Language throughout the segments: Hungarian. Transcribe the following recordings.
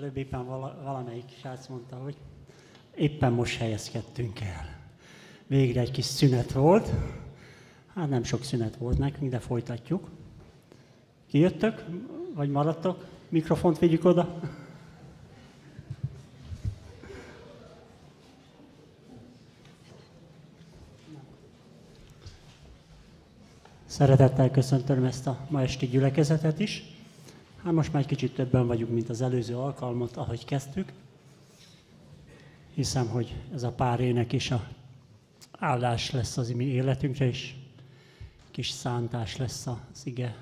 előbb éppen vala, valamelyik srác mondta, hogy éppen most helyezkedtünk el. Végre egy kis szünet volt. Hát nem sok szünet volt nekünk, de folytatjuk. Kijöttök, vagy maradtok? Mikrofont vigyük oda. Szeretettel köszöntöm ezt a ma esti gyülekezetet is. Hát most már egy kicsit többen vagyunk, mint az előző alkalmat, ahogy kezdtük. Hiszem, hogy ez a pár ének is a áldás lesz az mi életünkre, és kis szántás lesz az ige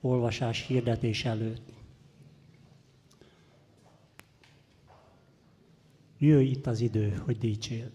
olvasás, hirdetés előtt. Jöjj itt az idő, hogy dicsél.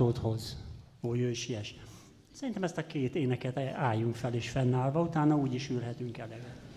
Megváltódhoz. Ó, jöjj, siess. Szerintem ezt a két éneket álljunk fel és fennállva, utána úgy is ülhetünk eleget.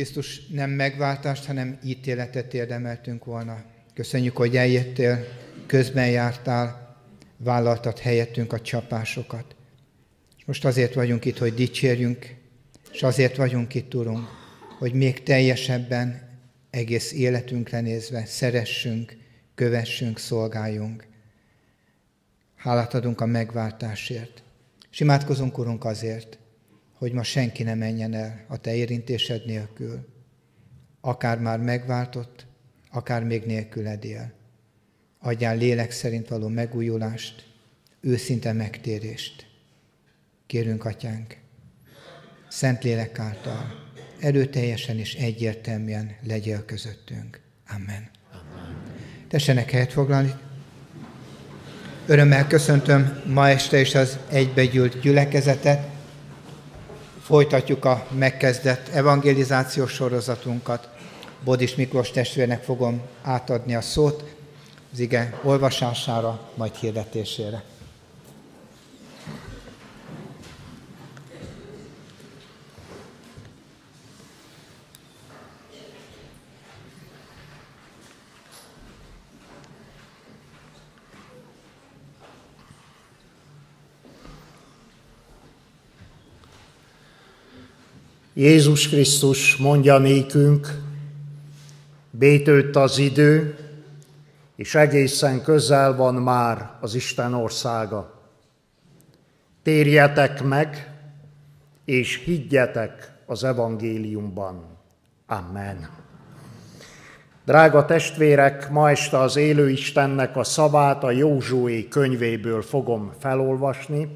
Krisztus nem megváltást, hanem ítéletet érdemeltünk volna. Köszönjük, hogy eljöttél, közben jártál, vállaltad helyettünk a csapásokat. És most azért vagyunk itt, hogy dicsérjünk, és azért vagyunk itt, Urunk, hogy még teljesebben, egész életünkre nézve szeressünk, kövessünk, szolgáljunk. Hálát adunk a megváltásért. És imádkozunk, Urunk, azért, hogy ma senki ne menjen el a te érintésed nélkül. Akár már megváltott, akár még nélküled él. Adjál lélek szerint való megújulást, őszinte megtérést. Kérünk, Atyánk, Szent Lélek által erőteljesen és egyértelműen legyél közöttünk. Amen. Amen. Tessenek helyet foglalni. Örömmel köszöntöm ma este is az egybegyűlt gyülekezetet. Folytatjuk a megkezdett evangelizációs sorozatunkat. Bodis Miklós testvérnek fogom átadni a szót az ige olvasására, majd hirdetésére. Jézus Krisztus mondja nékünk, bétőtt az idő, és egészen közel van már az Isten országa. Térjetek meg, és higgyetek az evangéliumban. Amen. Drága testvérek, ma este az élő Istennek a szavát a Józsué könyvéből fogom felolvasni,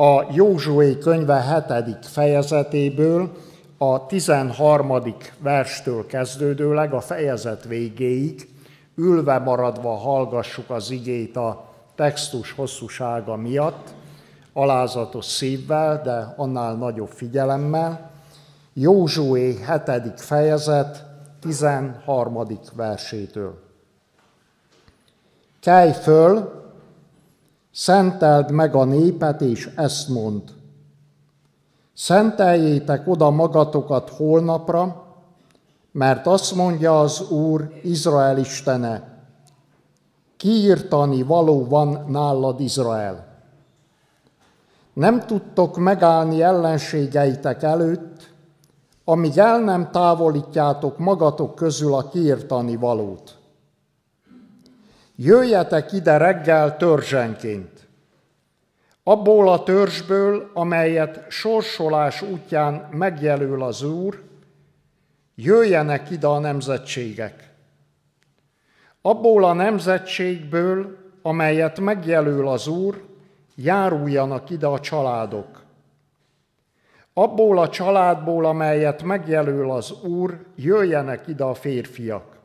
a Józsué könyve 7. fejezetéből, a 13. verstől kezdődőleg a fejezet végéig, ülve maradva hallgassuk az igét a textus hosszúsága miatt, alázatos szívvel, de annál nagyobb figyelemmel. Józsué 7. fejezet 13. versétől. Kelj föl, Szenteld meg a népet, és ezt mond. Szenteljétek oda magatokat holnapra, mert azt mondja az Úr, Izrael Istene, kiírtani való van nálad Izrael. Nem tudtok megállni ellenségeitek előtt, amíg el nem távolítjátok magatok közül a kiírtani valót. Jöjjetek ide reggel törzsenként. Abból a törzsből, amelyet sorsolás útján megjelöl az Úr, jöjjenek ide a nemzetségek. Abból a nemzetségből, amelyet megjelöl az Úr, járuljanak ide a családok. Abból a családból, amelyet megjelöl az Úr, jöjjenek ide a férfiak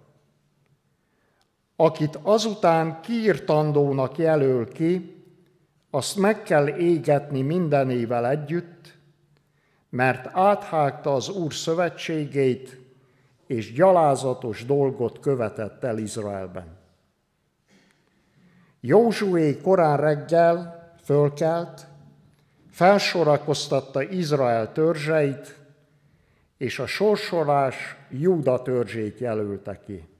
akit azután kiirtandónak jelöl ki, azt meg kell égetni mindenével együtt, mert áthágta az Úr szövetségét, és gyalázatos dolgot követett el Izraelben. Józsué korán reggel fölkelt, felsorakoztatta Izrael törzseit, és a sorsolás Júda törzsét jelölte ki.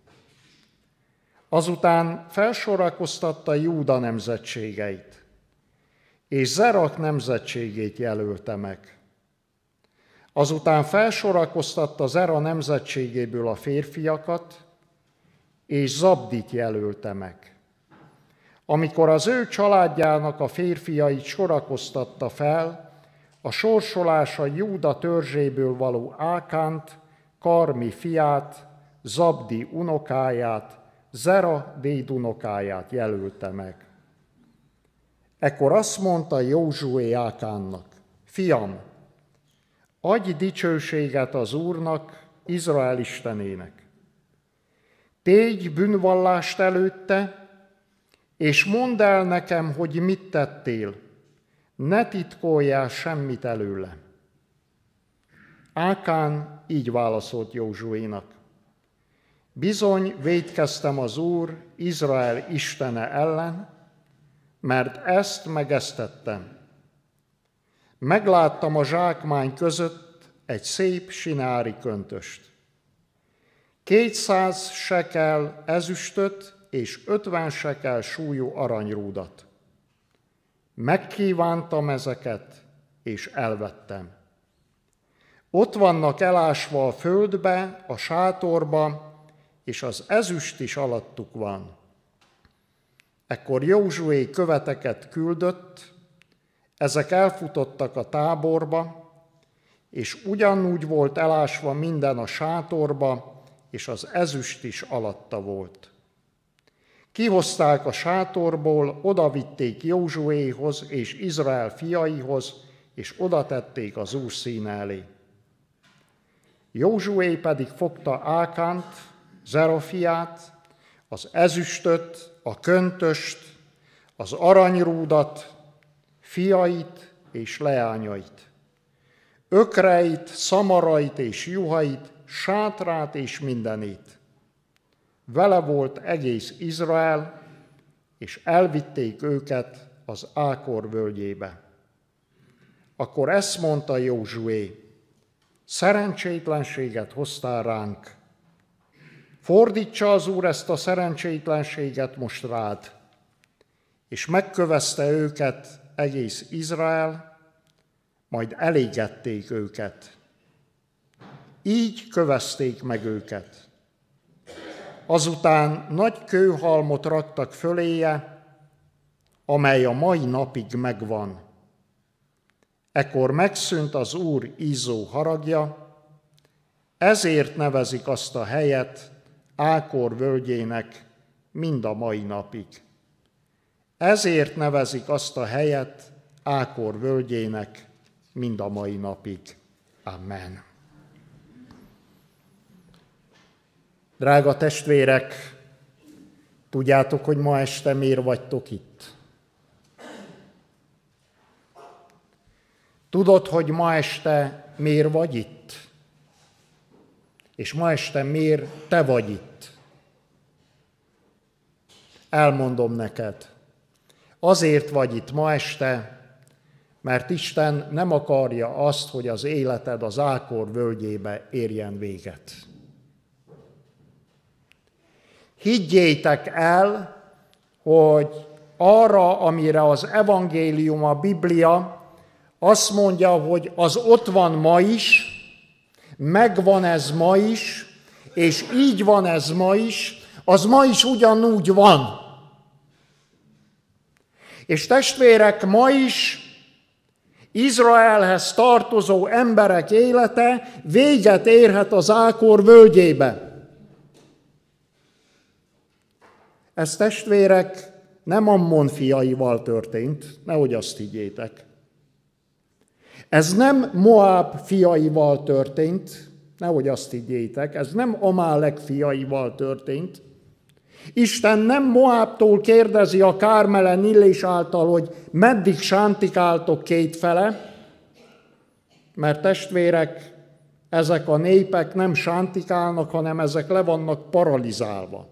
Azután felsorakoztatta Júda nemzetségeit, és Zerak nemzetségét jelölte meg. Azután felsorakoztatta Zera nemzetségéből a férfiakat, és Zabdit jelölte meg. Amikor az ő családjának a férfiait sorakoztatta fel, a sorsolása Júda törzséből való Ákánt, Karmi fiát, Zabdi unokáját, Zera dédunokáját jelölte meg. Ekkor azt mondta Józsué Ákánnak, fiam, adj dicsőséget az Úrnak, Izrael Istenének. Tégy bűnvallást előtte, és mondd el nekem, hogy mit tettél, ne titkoljál semmit előle. Ákán így válaszolt Józsuénak. Bizony védkeztem az Úr, Izrael istene ellen, mert ezt meg ezt tettem. Megláttam a zsákmány között egy szép sinári köntöst. Kétszáz sekel ezüstöt és ötven sekel súlyú aranyrúdat. Megkívántam ezeket, és elvettem. Ott vannak elásva a földbe, a sátorba, és az ezüst is alattuk van. Ekkor Józsué követeket küldött, ezek elfutottak a táborba, és ugyanúgy volt elásva minden a sátorba, és az ezüst is alatta volt. Kihozták a sátorból, odavitték Józsuéhoz és Izrael fiaihoz, és oda tették az úr színe elé. Józsué pedig fogta Ákánt, Zerofiát, az ezüstöt, a köntöst, az aranyrúdat, fiait és leányait, ökreit, szamarait és juhait, sátrát és mindenét. Vele volt egész Izrael, és elvitték őket az Ákor völgyébe. Akkor ezt mondta Józsué, szerencsétlenséget hoztál ránk. Fordítsa az Úr ezt a szerencsétlenséget most rád. És megkövezte őket egész Izrael, majd elégették őket. Így kövezték meg őket. Azután nagy kőhalmot raktak föléje, amely a mai napig megvan. Ekor megszűnt az Úr ízó haragja, ezért nevezik azt a helyet Ákor völgyének mind a mai napig. Ezért nevezik azt a helyet Ákor völgyének mind a mai napig. Amen. Drága testvérek, tudjátok, hogy ma este miért vagytok itt? Tudod, hogy ma este miért vagy itt? És ma este miért te vagy itt? Elmondom neked. Azért vagy itt ma este, mert Isten nem akarja azt, hogy az életed az Ákor völgyébe érjen véget. Higgyétek el, hogy arra, amire az evangélium, a Biblia azt mondja, hogy az ott van ma is, megvan ez ma is, és így van ez ma is, az ma is ugyanúgy van. És testvérek, ma is Izraelhez tartozó emberek élete véget érhet az Ákor völgyébe. Ez testvérek nem Ammon fiaival történt, nehogy azt higgyétek. Ez nem Moab fiaival történt, nehogy azt higgyétek, ez nem Amálek fiaival történt. Isten nem Moábtól kérdezi a Kármelen illés által, hogy meddig sántikáltok kétfele, mert testvérek, ezek a népek nem sántikálnak, hanem ezek le vannak paralizálva.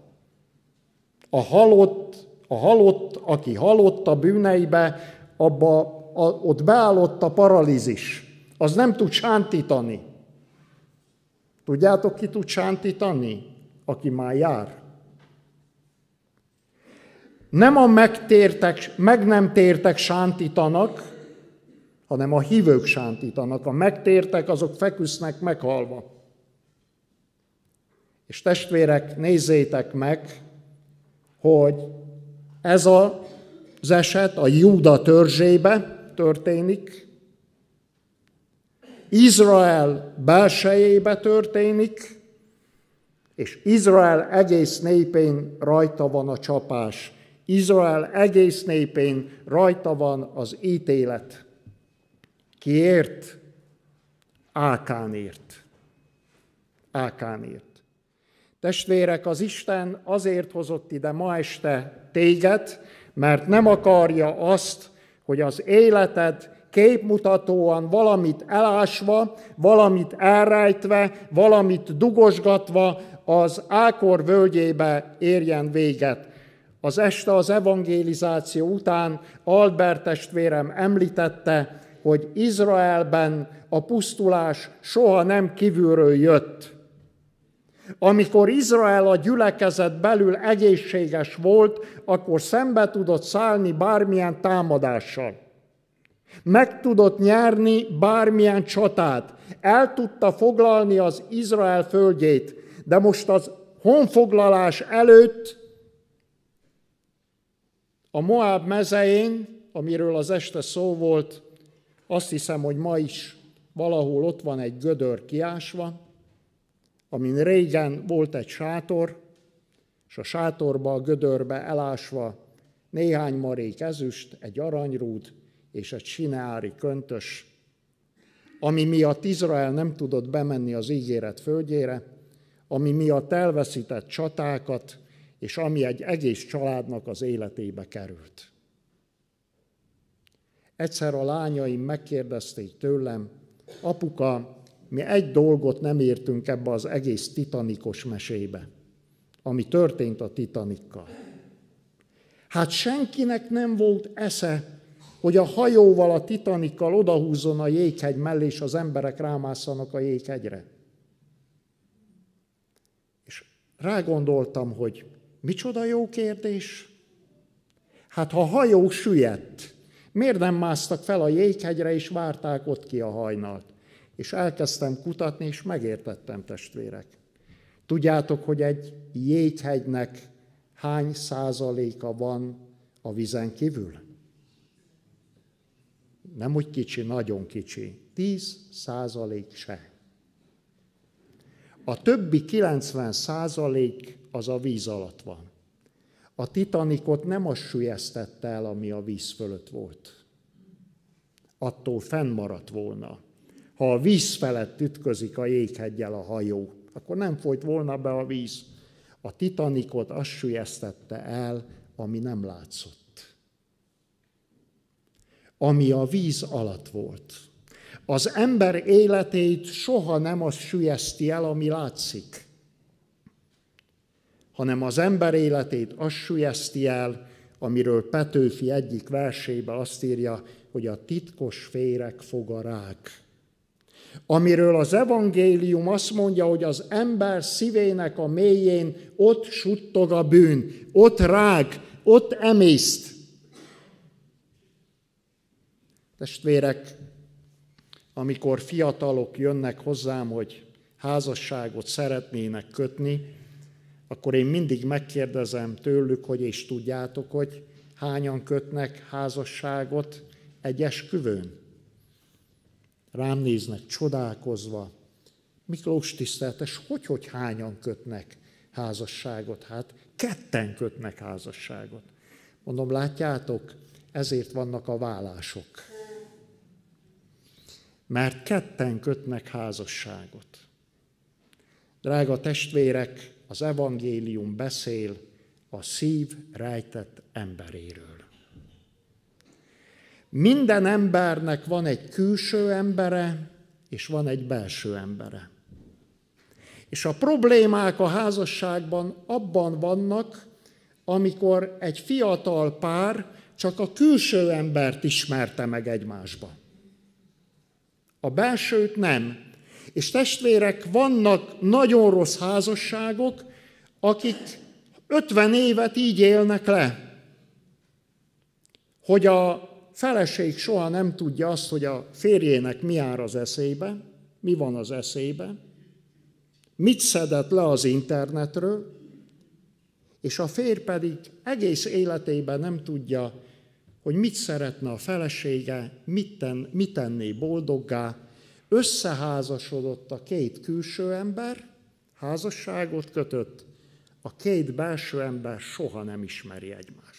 A halott, a halott, aki halott a bűneibe, abba, a, ott beállott a paralízis. Az nem tud sántítani. Tudjátok, ki tud sántítani? Aki már jár. Nem a megtértek, meg nem tértek sántítanak, hanem a hívők sántítanak. A megtértek, azok feküsznek meghalva. És testvérek, nézzétek meg, hogy ez az eset a Júda törzsébe történik, Izrael belsejébe történik, és Izrael egész népén rajta van a csapás. Izrael egész népén rajta van az ítélet. Kiért? Ákánért. Ákánért. Testvérek, az Isten azért hozott ide ma este téged, mert nem akarja azt, hogy az életed képmutatóan valamit elásva, valamit elrejtve, valamit dugosgatva az Ákor völgyébe érjen véget. Az este az evangelizáció után Albert testvérem említette, hogy Izraelben a pusztulás soha nem kívülről jött. Amikor Izrael a gyülekezet belül egészséges volt, akkor szembe tudott szállni bármilyen támadással. Meg tudott nyerni bármilyen csatát. El tudta foglalni az Izrael földjét. De most az honfoglalás előtt a Moab mezején, amiről az este szó volt, azt hiszem, hogy ma is valahol ott van egy gödör kiásva, amin régen volt egy sátor, és a sátorba, a gödörbe elásva néhány marék ezüst, egy aranyrúd és egy sineári köntös, ami miatt Izrael nem tudott bemenni az ígéret földjére, ami miatt elveszített csatákat, és ami egy egész családnak az életébe került. Egyszer a lányaim megkérdezték tőlem, apuka, mi egy dolgot nem értünk ebbe az egész titanikos mesébe, ami történt a titanikkal. Hát senkinek nem volt esze, hogy a hajóval, a titanikkal odahúzzon a jéghegy mellé, és az emberek rámászanak a jéghegyre. És rágondoltam, hogy micsoda jó kérdés. Hát ha a hajó süllyedt, miért nem másztak fel a jéghegyre, és várták ott ki a hajnalt? És elkezdtem kutatni, és megértettem, testvérek. Tudjátok, hogy egy jéghegynek hány százaléka van a vizen kívül? Nem úgy kicsi, nagyon kicsi. 10 százalék se. A többi 90 százalék az a víz alatt van. A Titanikot nem az sülyeztette el, ami a víz fölött volt. Attól fennmaradt volna. Ha a víz felett ütközik a jéghegyel a hajó, akkor nem folyt volna be a víz. A Titanikot az sülyeztette el, ami nem látszott. Ami a víz alatt volt. Az ember életét soha nem az sülyezti el, ami látszik, hanem az ember életét az sülyezti el, amiről Petőfi egyik versébe azt írja, hogy a titkos féreg fogarák amiről az evangélium azt mondja, hogy az ember szívének a mélyén ott suttog a bűn, ott rág, ott emészt. Testvérek, amikor fiatalok jönnek hozzám, hogy házasságot szeretnének kötni, akkor én mindig megkérdezem tőlük, hogy és tudjátok, hogy hányan kötnek házasságot egy esküvőn rám néznek csodálkozva. Miklós tiszteltes, hogy, hogy hányan kötnek házasságot? Hát ketten kötnek házasságot. Mondom, látjátok, ezért vannak a vállások. Mert ketten kötnek házasságot. Drága testvérek, az evangélium beszél a szív rejtett emberéről. Minden embernek van egy külső embere, és van egy belső embere. És a problémák a házasságban abban vannak, amikor egy fiatal pár csak a külső embert ismerte meg egymásba. A belsőt nem. És testvérek, vannak nagyon rossz házasságok, akik 50 évet így élnek le, hogy a feleség soha nem tudja azt, hogy a férjének mi áll az eszébe, mi van az eszébe, mit szedett le az internetről, és a férj pedig egész életében nem tudja, hogy mit szeretne a felesége, mit, ten, mit tenné boldoggá. Összeházasodott a két külső ember, házasságot kötött, a két belső ember soha nem ismeri egymást.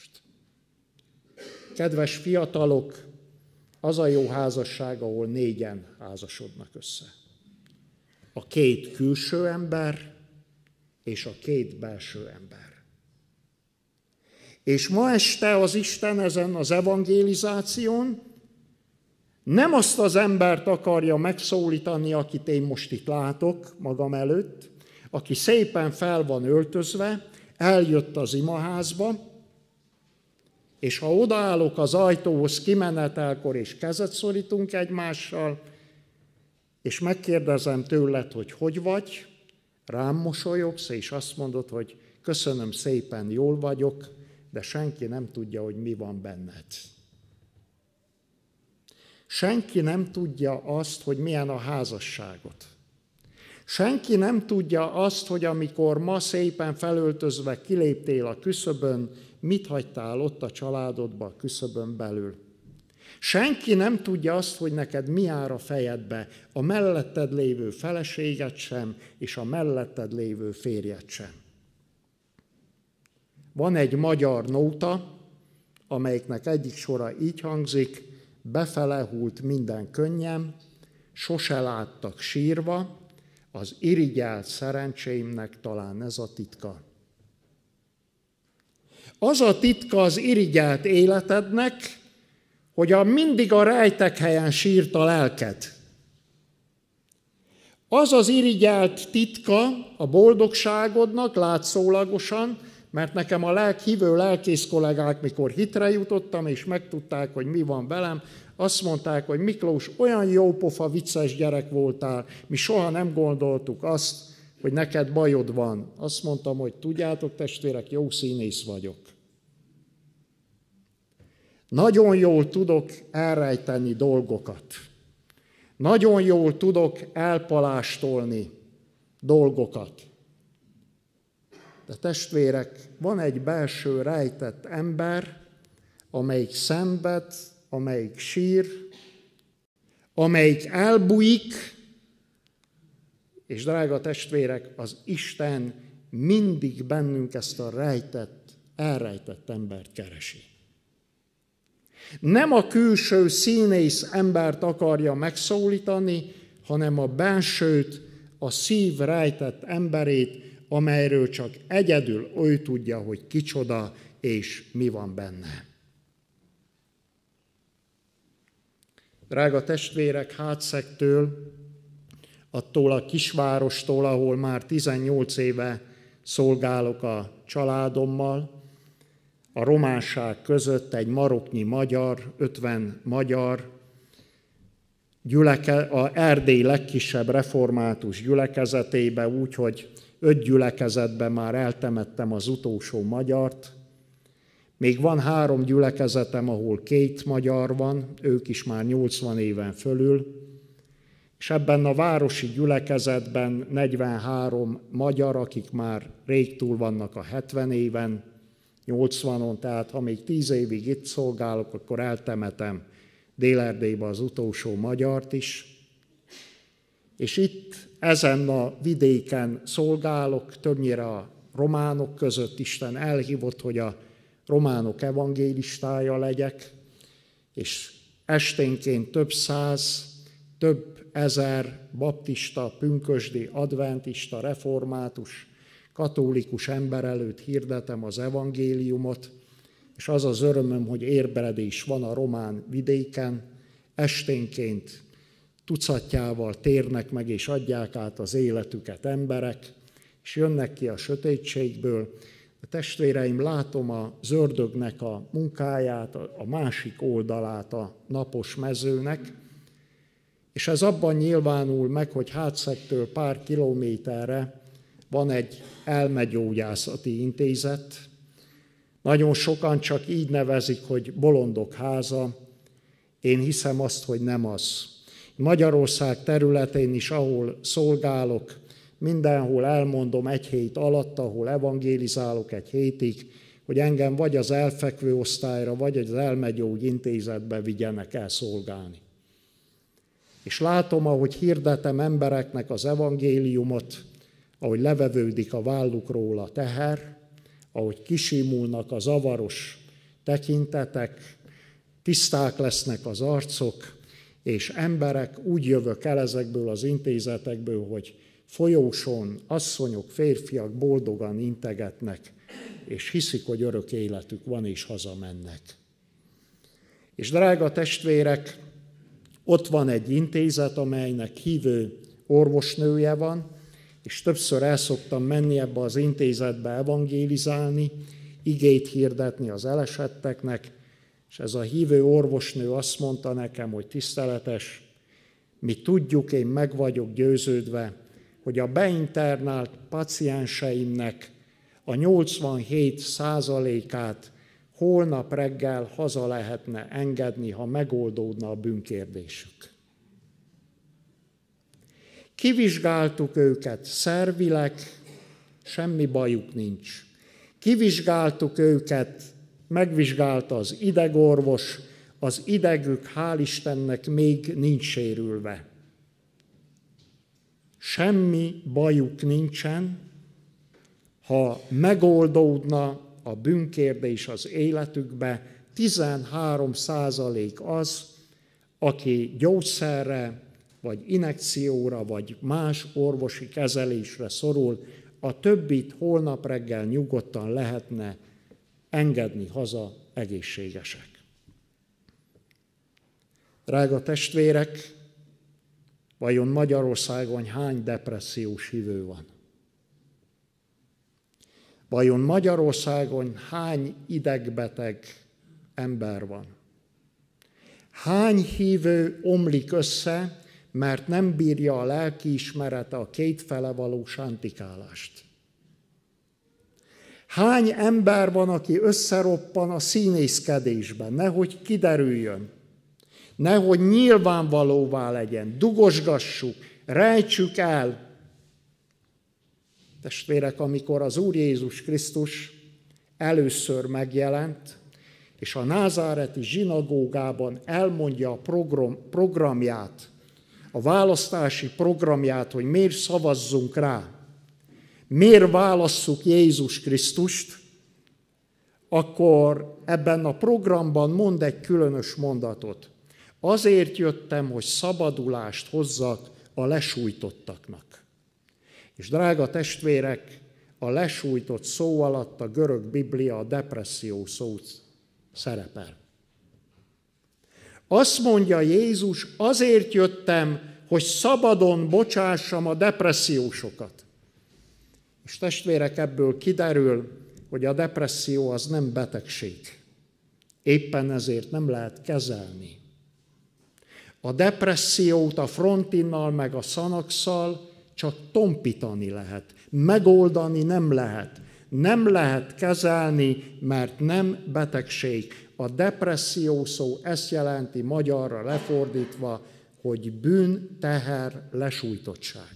Kedves fiatalok, az a jó házasság, ahol négyen házasodnak össze. A két külső ember és a két belső ember. És ma este az Isten ezen az evangelizáción nem azt az embert akarja megszólítani, akit én most itt látok magam előtt, aki szépen fel van öltözve, eljött az imaházba, és ha odaállok az ajtóhoz kimenetelkor, és kezet szorítunk egymással, és megkérdezem tőled, hogy hogy vagy, rám mosolyogsz, és azt mondod, hogy köszönöm szépen, jól vagyok, de senki nem tudja, hogy mi van benned. Senki nem tudja azt, hogy milyen a házasságot. Senki nem tudja azt, hogy amikor ma szépen felöltözve kiléptél a küszöbön, mit hagytál ott a családodba a küszöbön belül. Senki nem tudja azt, hogy neked mi áll a fejedbe, a melletted lévő feleséget sem, és a melletted lévő férjet sem. Van egy magyar nóta, amelyiknek egyik sora így hangzik, befele hult minden könnyem, sose láttak sírva, az irigyelt szerencséimnek talán ez a titka. Az a titka az irigyelt életednek, hogy a mindig a rejtek helyen sírt a lelked. Az az irigyelt titka a boldogságodnak látszólagosan, mert nekem a lelk, hívő lelkész kollégák, mikor hitre jutottam, és megtudták, hogy mi van velem, azt mondták, hogy Miklós, olyan jópofa, vicces gyerek voltál, mi soha nem gondoltuk azt, hogy neked bajod van. Azt mondtam, hogy tudjátok, testvérek, jó színész vagyok. Nagyon jól tudok elrejteni dolgokat. Nagyon jól tudok elpalástolni dolgokat. De testvérek, van egy belső rejtett ember, amelyik szenved, amelyik sír, amelyik elbújik, és drága testvérek, az Isten mindig bennünk ezt a rejtett, elrejtett embert keresi. Nem a külső színész embert akarja megszólítani, hanem a bensőt, a szív rejtett emberét, amelyről csak egyedül ő tudja, hogy kicsoda és mi van benne. Drága testvérek, hátszektől, attól a kisvárostól, ahol már 18 éve szolgálok a családommal, a románság között egy maroknyi magyar, 50 magyar, gyüleke, a Erdély legkisebb református gyülekezetébe, úgy, hogy öt gyülekezetben már eltemettem az utolsó magyart. Még van három gyülekezetem, ahol két magyar van, ők is már 80 éven fölül, és ebben a városi gyülekezetben 43 magyar, akik már rég túl vannak a 70 éven, 80-on, tehát ha még 10 évig itt szolgálok, akkor eltemetem Dél-Erdélybe az utolsó magyart is. És itt ezen a vidéken szolgálok, többnyire a románok között Isten elhívott, hogy a románok evangélistája legyek, és esténként több száz, több ezer baptista, pünkösdi, adventista, református, katolikus ember előtt hirdetem az evangéliumot, és az az örömöm, hogy érbeledés van a román vidéken, esténként tucatjával térnek meg és adják át az életüket emberek, és jönnek ki a sötétségből. A testvéreim, látom a zördögnek a munkáját, a másik oldalát a napos mezőnek, és ez abban nyilvánul meg, hogy hátszektől pár kilométerre van egy elmegyógyászati intézet. Nagyon sokan csak így nevezik, hogy bolondok háza. Én hiszem azt, hogy nem az. Magyarország területén is, ahol szolgálok, mindenhol elmondom egy hét alatt, ahol evangélizálok egy hétig, hogy engem vagy az elfekvő osztályra, vagy az elmegyógy intézetbe vigyenek el szolgálni. És látom, ahogy hirdetem embereknek az evangéliumot, ahogy levevődik a vállukról a teher, ahogy kisimulnak a zavaros tekintetek, tiszták lesznek az arcok, és emberek úgy jövök el ezekből az intézetekből, hogy folyóson asszonyok, férfiak boldogan integetnek, és hiszik, hogy örök életük van, és hazamennek. És drága testvérek, ott van egy intézet, amelynek hívő orvosnője van, és többször el szoktam menni ebbe az intézetbe evangélizálni, igét hirdetni az elesetteknek, és ez a hívő orvosnő azt mondta nekem, hogy tiszteletes, mi tudjuk, én meg vagyok győződve, hogy a beinternált pacienseimnek a 87 százalékát holnap reggel haza lehetne engedni, ha megoldódna a bűnkérdésük. Kivizsgáltuk őket szervileg, semmi bajuk nincs. Kivizsgáltuk őket, megvizsgálta az idegorvos, az idegük hál' Istennek még nincs sérülve. Semmi bajuk nincsen, ha megoldódna a bűnkérdés az életükbe, 13 százalék az, aki gyógyszerre, vagy inekcióra, vagy más orvosi kezelésre szorul, a többit holnap reggel nyugodtan lehetne engedni haza egészségesek. Drága testvérek, vajon Magyarországon hány depressziós hívő van? Vajon Magyarországon hány idegbeteg ember van? Hány hívő omlik össze, mert nem bírja a lelkiismerete a kétfele való sántikálást? Hány ember van, aki összeroppan a színészkedésben, nehogy kiderüljön, nehogy nyilvánvalóvá legyen, dugosgassuk, rejtsük el. Testvérek, amikor az Úr Jézus Krisztus először megjelent, és a názáreti zsinagógában elmondja a program, programját, a választási programját, hogy miért szavazzunk rá, miért válasszuk Jézus Krisztust, akkor ebben a programban mond egy különös mondatot. Azért jöttem, hogy szabadulást hozzak a lesújtottaknak. És drága testvérek, a lesújtott szó alatt a görög Biblia a depresszió szó szerepel. Azt mondja Jézus, azért jöttem, hogy szabadon bocsássam a depressziósokat. És testvérek, ebből kiderül, hogy a depresszió az nem betegség. Éppen ezért nem lehet kezelni. A depressziót a frontinnal meg a szanakszal csak tompítani lehet. Megoldani nem lehet. Nem lehet kezelni, mert nem betegség. A depresszió szó ezt jelenti magyarra lefordítva, hogy bűn, teher, lesújtottság.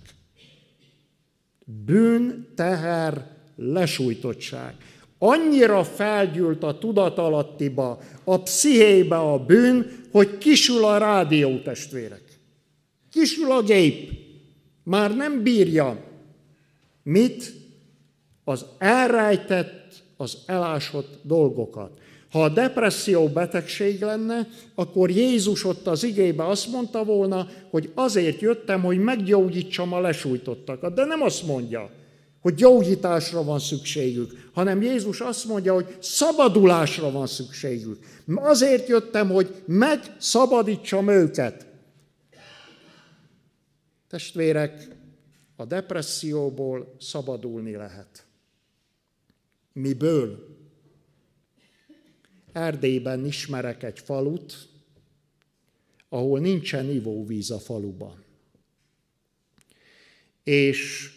Bűn, teher, lesújtottság. Annyira felgyűlt a tudatalattiba, a pszichébe a bűn, hogy kisül a rádió testvérek. Kisül a gép. Már nem bírja. Mit? Az elrejtett, az elásott dolgokat. Ha a depresszió betegség lenne, akkor Jézus ott az igébe azt mondta volna, hogy azért jöttem, hogy meggyógyítsam a lesújtottakat. De nem azt mondja, hogy gyógyításra van szükségük, hanem Jézus azt mondja, hogy szabadulásra van szükségük. Azért jöttem, hogy megszabadítsam őket. Testvérek, a depresszióból szabadulni lehet. Miből? Erdélyben ismerek egy falut, ahol nincsen ivóvíz a faluban. És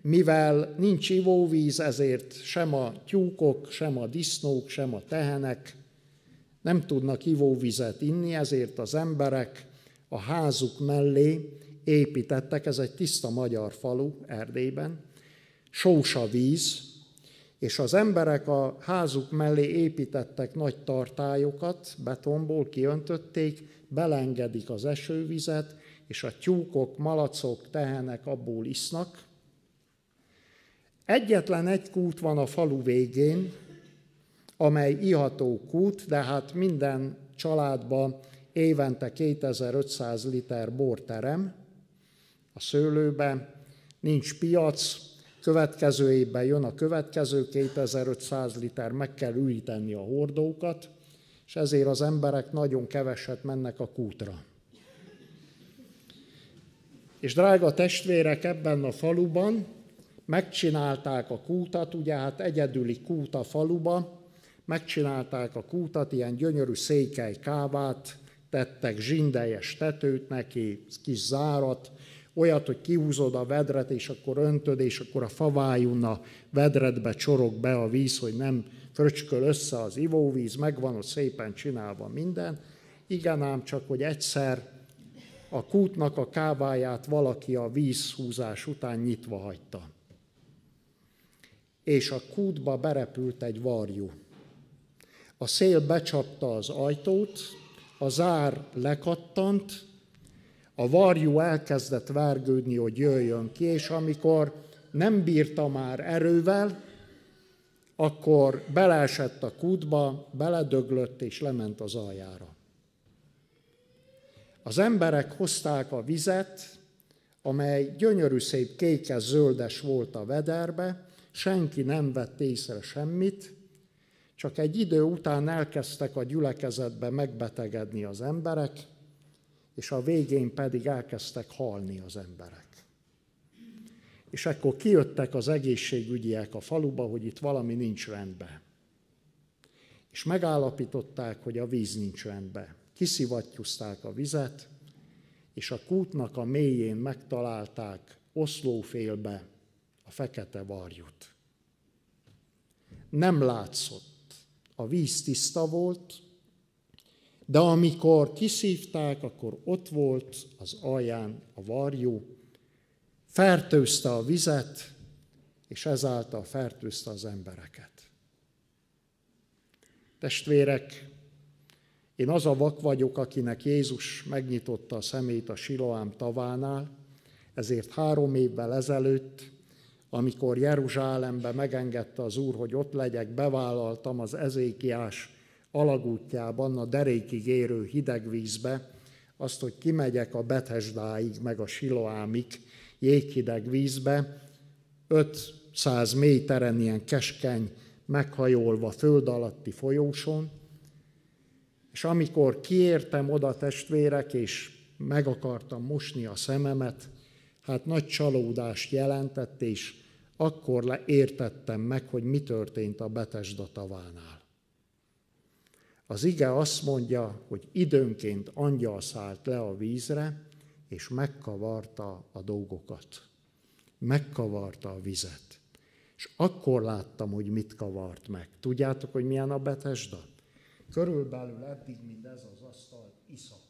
mivel nincs ivóvíz, ezért sem a tyúkok, sem a disznók, sem a tehenek nem tudnak ivóvizet inni, ezért az emberek a házuk mellé építettek, ez egy tiszta magyar falu Erdélyben, sósa víz, és az emberek a házuk mellé építettek nagy tartályokat, betonból kiöntötték, belengedik az esővizet, és a tyúkok, malacok, tehenek abból isznak, Egyetlen egy kút van a falu végén, amely iható kút, de hát minden családban évente 2500 liter bor terem a szőlőbe, nincs piac, következő évben jön a következő 2500 liter, meg kell ülíteni a hordókat, és ezért az emberek nagyon keveset mennek a kútra. És drága testvérek, ebben a faluban megcsinálták a kútat, ugye hát egyedüli kút a faluba, megcsinálták a kútat, ilyen gyönyörű székely kávát, tettek zsindejes tetőt neki, kis zárat, olyat, hogy kihúzod a vedret, és akkor öntöd, és akkor a favájun a vedretbe csorog be a víz, hogy nem fröcsköl össze az ivóvíz, megvan ott szépen csinálva minden. Igen ám csak, hogy egyszer a kútnak a káváját valaki a vízhúzás után nyitva hagyta. És a kútba berepült egy varjú. A szél becsapta az ajtót, a zár lekattant, a varjú elkezdett vergődni, hogy jöjjön ki, és amikor nem bírta már erővel, akkor beleesett a kútba, beledöglött és lement az aljára. Az emberek hozták a vizet, amely gyönyörű szép kékes zöldes volt a vederbe, senki nem vett észre semmit, csak egy idő után elkezdtek a gyülekezetbe megbetegedni az emberek, és a végén pedig elkezdtek halni az emberek. És ekkor kijöttek az egészségügyiek a faluba, hogy itt valami nincs rendben. És megállapították, hogy a víz nincs rendben. Kiszivattyúzták a vizet, és a kútnak a mélyén megtalálták oszlófélbe a fekete varjut. Nem látszott. A víz tiszta volt, de amikor kiszívták, akkor ott volt az alján a varjú, fertőzte a vizet, és ezáltal fertőzte az embereket. Testvérek, én az a vak vagyok, akinek Jézus megnyitotta a szemét a Siloám tavánál, ezért három évvel ezelőtt, amikor Jeruzsálembe megengedte az Úr, hogy ott legyek, bevállaltam az ezékiás alagútjában, a derékig érő hideg vízbe, azt, hogy kimegyek a Betesdáig, meg a Siloámig, jéghideg vízbe, 500 méteren ilyen keskeny, meghajolva föld alatti folyóson, és amikor kiértem oda testvérek, és meg akartam mosni a szememet, hát nagy csalódást jelentett, és akkor értettem meg, hogy mi történt a Betesda tavánál. Az ige azt mondja, hogy időnként angyal szállt le a vízre, és megkavarta a dolgokat. Megkavarta a vizet. És akkor láttam, hogy mit kavart meg. Tudjátok, hogy milyen a Betesda? Körülbelül eddig, mint ez az asztal, iszap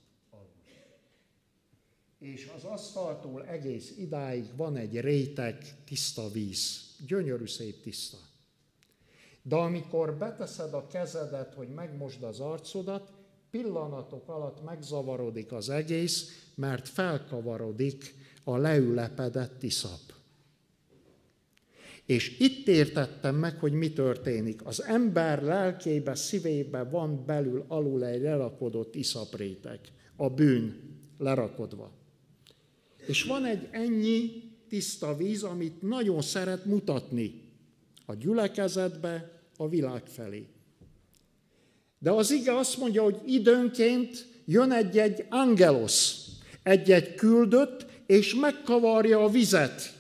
És az asztaltól egész idáig van egy réteg tiszta víz. Gyönyörű szép tiszta. De amikor beteszed a kezedet, hogy megmosd az arcodat, pillanatok alatt megzavarodik az egész, mert felkavarodik a leülepedett iszap. És itt értettem meg, hogy mi történik. Az ember lelkébe, szívébe van belül alul egy lerakodott iszapréteg, a bűn lerakodva. És van egy ennyi tiszta víz, amit nagyon szeret mutatni a gyülekezetbe, a világ felé. De az ige azt mondja, hogy időnként jön egy-egy angelos, egy-egy küldött, és megkavarja a vizet.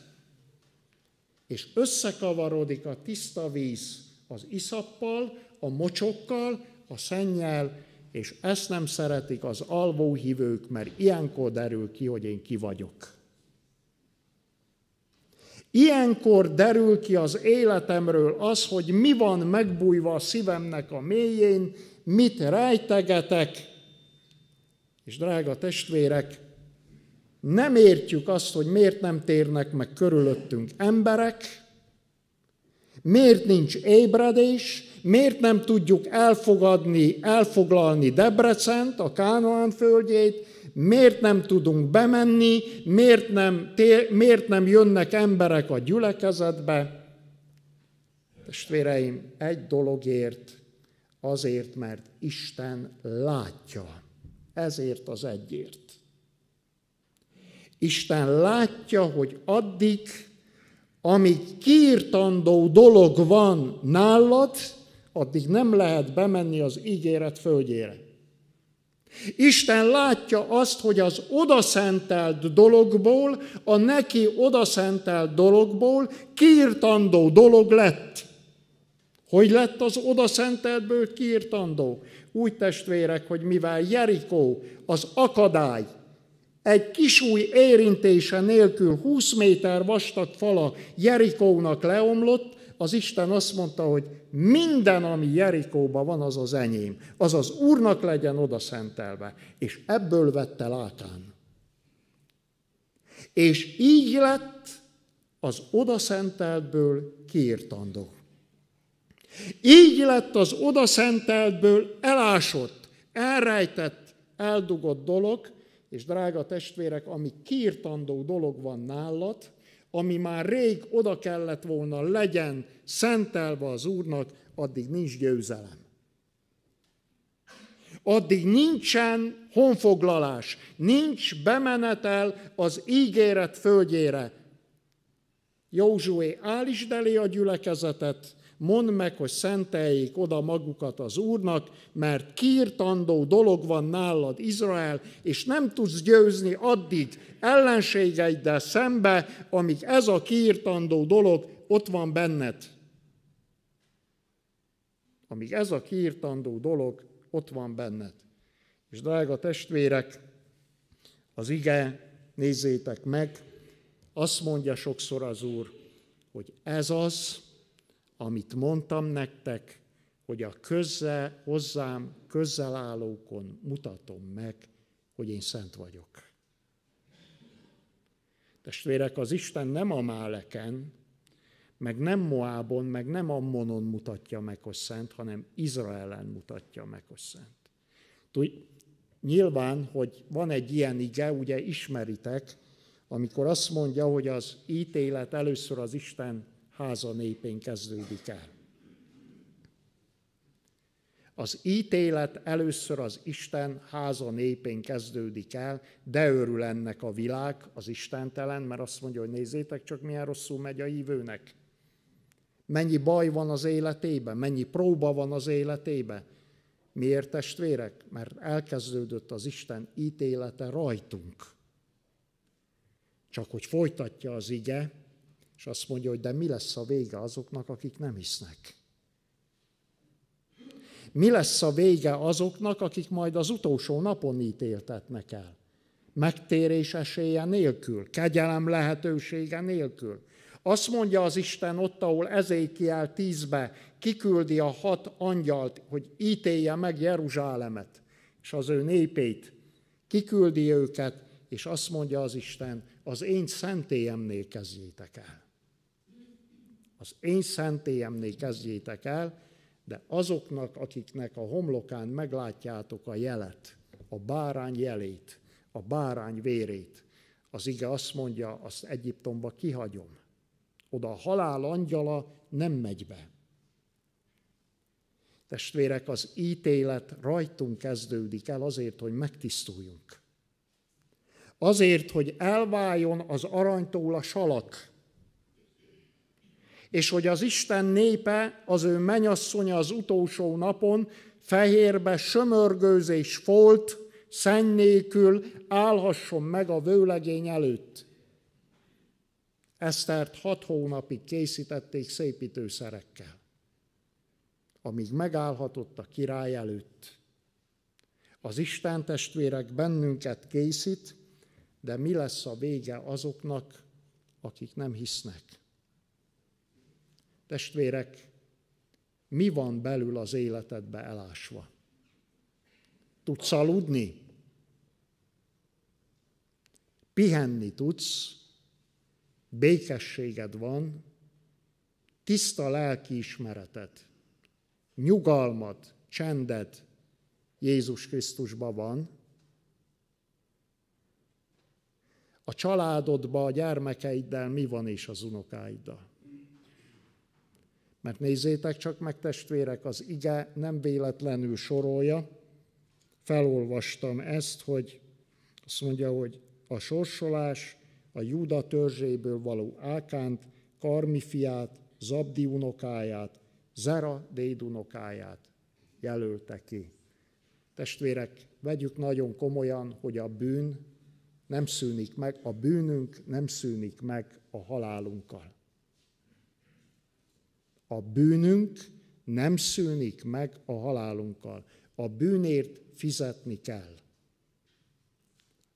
És összekavarodik a tiszta víz az iszappal, a mocsokkal, a szennyel, és ezt nem szeretik az alvóhívők, mert ilyenkor derül ki, hogy én ki vagyok. Ilyenkor derül ki az életemről az, hogy mi van megbújva a szívemnek a mélyén, mit rejtegetek, és drága testvérek, nem értjük azt, hogy miért nem térnek meg körülöttünk emberek, miért nincs ébredés, miért nem tudjuk elfogadni, elfoglalni Debrecent, a Kánoán földjét, miért nem tudunk bemenni, miért nem, miért nem jönnek emberek a gyülekezetbe. Testvéreim, egy dologért, azért, mert Isten látja. Ezért az egyért. Isten látja, hogy addig, amíg kiirtandó dolog van nálad, addig nem lehet bemenni az ígéret földjére. Isten látja azt, hogy az odaszentelt dologból, a neki odaszentelt dologból kiirtandó dolog lett. Hogy lett az odaszenteltből kiirtandó? Úgy testvérek, hogy mivel Jerikó az akadály, egy kisúj érintése nélkül 20 méter vastag fala Jerikónak leomlott, az Isten azt mondta, hogy minden, ami Jerikóban van, az az enyém. Az az Úrnak legyen oda szentelve. És ebből vette Lákán. És így lett az odaszenteltből kiirtandó. Így lett az odaszenteltből elásott, elrejtett, eldugott dolog, és drága testvérek, ami kiirtandó dolog van nálad, ami már rég oda kellett volna legyen szentelve az Úrnak, addig nincs győzelem. Addig nincsen honfoglalás, nincs bemenetel az ígéret földjére. Józsué, állítsd elé a gyülekezetet, mondd meg, hogy szenteljék oda magukat az Úrnak, mert kiirtandó dolog van nálad, Izrael, és nem tudsz győzni addig ellenségeiddel szembe, amíg ez a kiirtandó dolog ott van benned. Amíg ez a kiirtandó dolog ott van benned. És drága testvérek, az ige, nézzétek meg, azt mondja sokszor az Úr, hogy ez az, amit mondtam nektek, hogy a közzel, hozzám közel állókon mutatom meg, hogy én szent vagyok. Testvérek, az Isten nem a Máleken, meg nem Moábon, meg nem Ammonon mutatja meg, hogy szent, hanem Izraelen mutatja meg, hogy szent. Nyilván, hogy van egy ilyen ige, ugye ismeritek, amikor azt mondja, hogy az ítélet először az Isten háza népén kezdődik el. Az ítélet először az Isten háza népén kezdődik el, de örül ennek a világ, az istentelen, mert azt mondja, hogy nézzétek csak, milyen rosszul megy a hívőnek. Mennyi baj van az életében, mennyi próba van az életében. Miért testvérek? Mert elkezdődött az Isten ítélete rajtunk. Csak hogy folytatja az ige, és azt mondja, hogy de mi lesz a vége azoknak, akik nem hisznek. Mi lesz a vége azoknak, akik majd az utolsó napon ítéltetnek el? Megtérés esélye nélkül, kegyelem lehetősége nélkül. Azt mondja az Isten ott, ahol Ezékiel tízbe kiküldi a hat angyalt, hogy ítélje meg Jeruzsálemet és az ő népét. Kiküldi őket, és azt mondja az Isten, az én szentélyemnél kezdjétek el. Az én szentélyemnél kezdjétek el, de azoknak, akiknek a homlokán meglátjátok a jelet, a bárány jelét, a bárány vérét, az ige azt mondja, azt Egyiptomba kihagyom. Oda a halál angyala nem megy be. Testvérek, az ítélet rajtunk kezdődik el azért, hogy megtisztuljunk. Azért, hogy elváljon az aranytól a salak, és hogy az Isten népe, az ő menyasszonya az utolsó napon fehérbe sömörgőzés folt, szenny nélkül állhasson meg a vőlegény előtt. Esztert hat hónapig készítették szépítőszerekkel, amíg megállhatott a király előtt. Az Isten testvérek bennünket készít, de mi lesz a vége azoknak, akik nem hisznek? Testvérek, mi van belül az életedbe elásva? Tudsz aludni? Pihenni tudsz? Békességed van? Tiszta lelki ismereted? Nyugalmad, csended Jézus Krisztusban van? A családodban, a gyermekeiddel mi van és az unokáiddal? Mert nézzétek csak meg, testvérek, az ige nem véletlenül sorolja. Felolvastam ezt, hogy azt mondja, hogy a sorsolás a Júda törzséből való Ákánt, Karmi fiát, Zabdi unokáját, Zera déd unokáját jelölte ki. Testvérek, vegyük nagyon komolyan, hogy a bűn nem szűnik meg, a bűnünk nem szűnik meg a halálunkkal. A bűnünk nem szűnik meg a halálunkkal. A bűnért fizetni kell.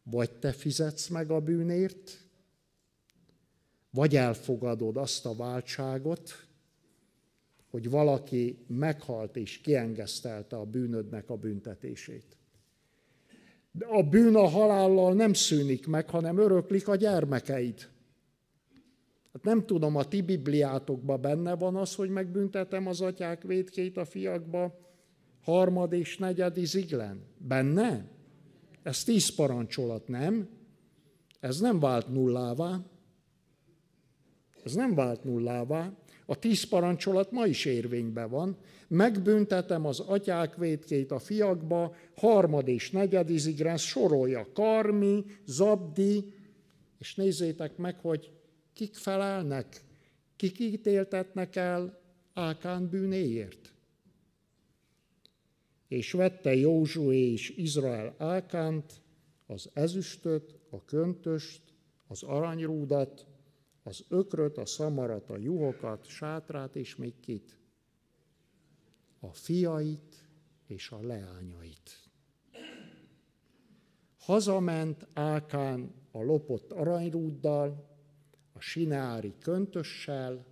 Vagy te fizetsz meg a bűnért, vagy elfogadod azt a váltságot, hogy valaki meghalt és kiengesztelte a bűnödnek a büntetését. De a bűn a halállal nem szűnik meg, hanem öröklik a gyermekeid. Hát nem tudom, a ti bibliátokban benne van az, hogy megbüntetem az atyák védkét a fiakba harmad és negyedi ziglen. Benne? Ez tíz parancsolat, nem? Ez nem vált nullává. Ez nem vált nullává. A tíz parancsolat ma is érvényben van. Megbüntetem az atyák védkét a fiakba, harmad és negyedi zigren, sorolja Karmi, Zabdi, és nézzétek meg, hogy kik felelnek, kik ítéltetnek el Ákán bűnéért. És vette Józsué és Izrael Ákánt, az ezüstöt, a köntöst, az aranyrúdat, az ökröt, a szamarat, a juhokat, sátrát, és még kit? A fiait és a leányait. Hazament Ákán a lopott aranyrúddal, a sinári köntössel,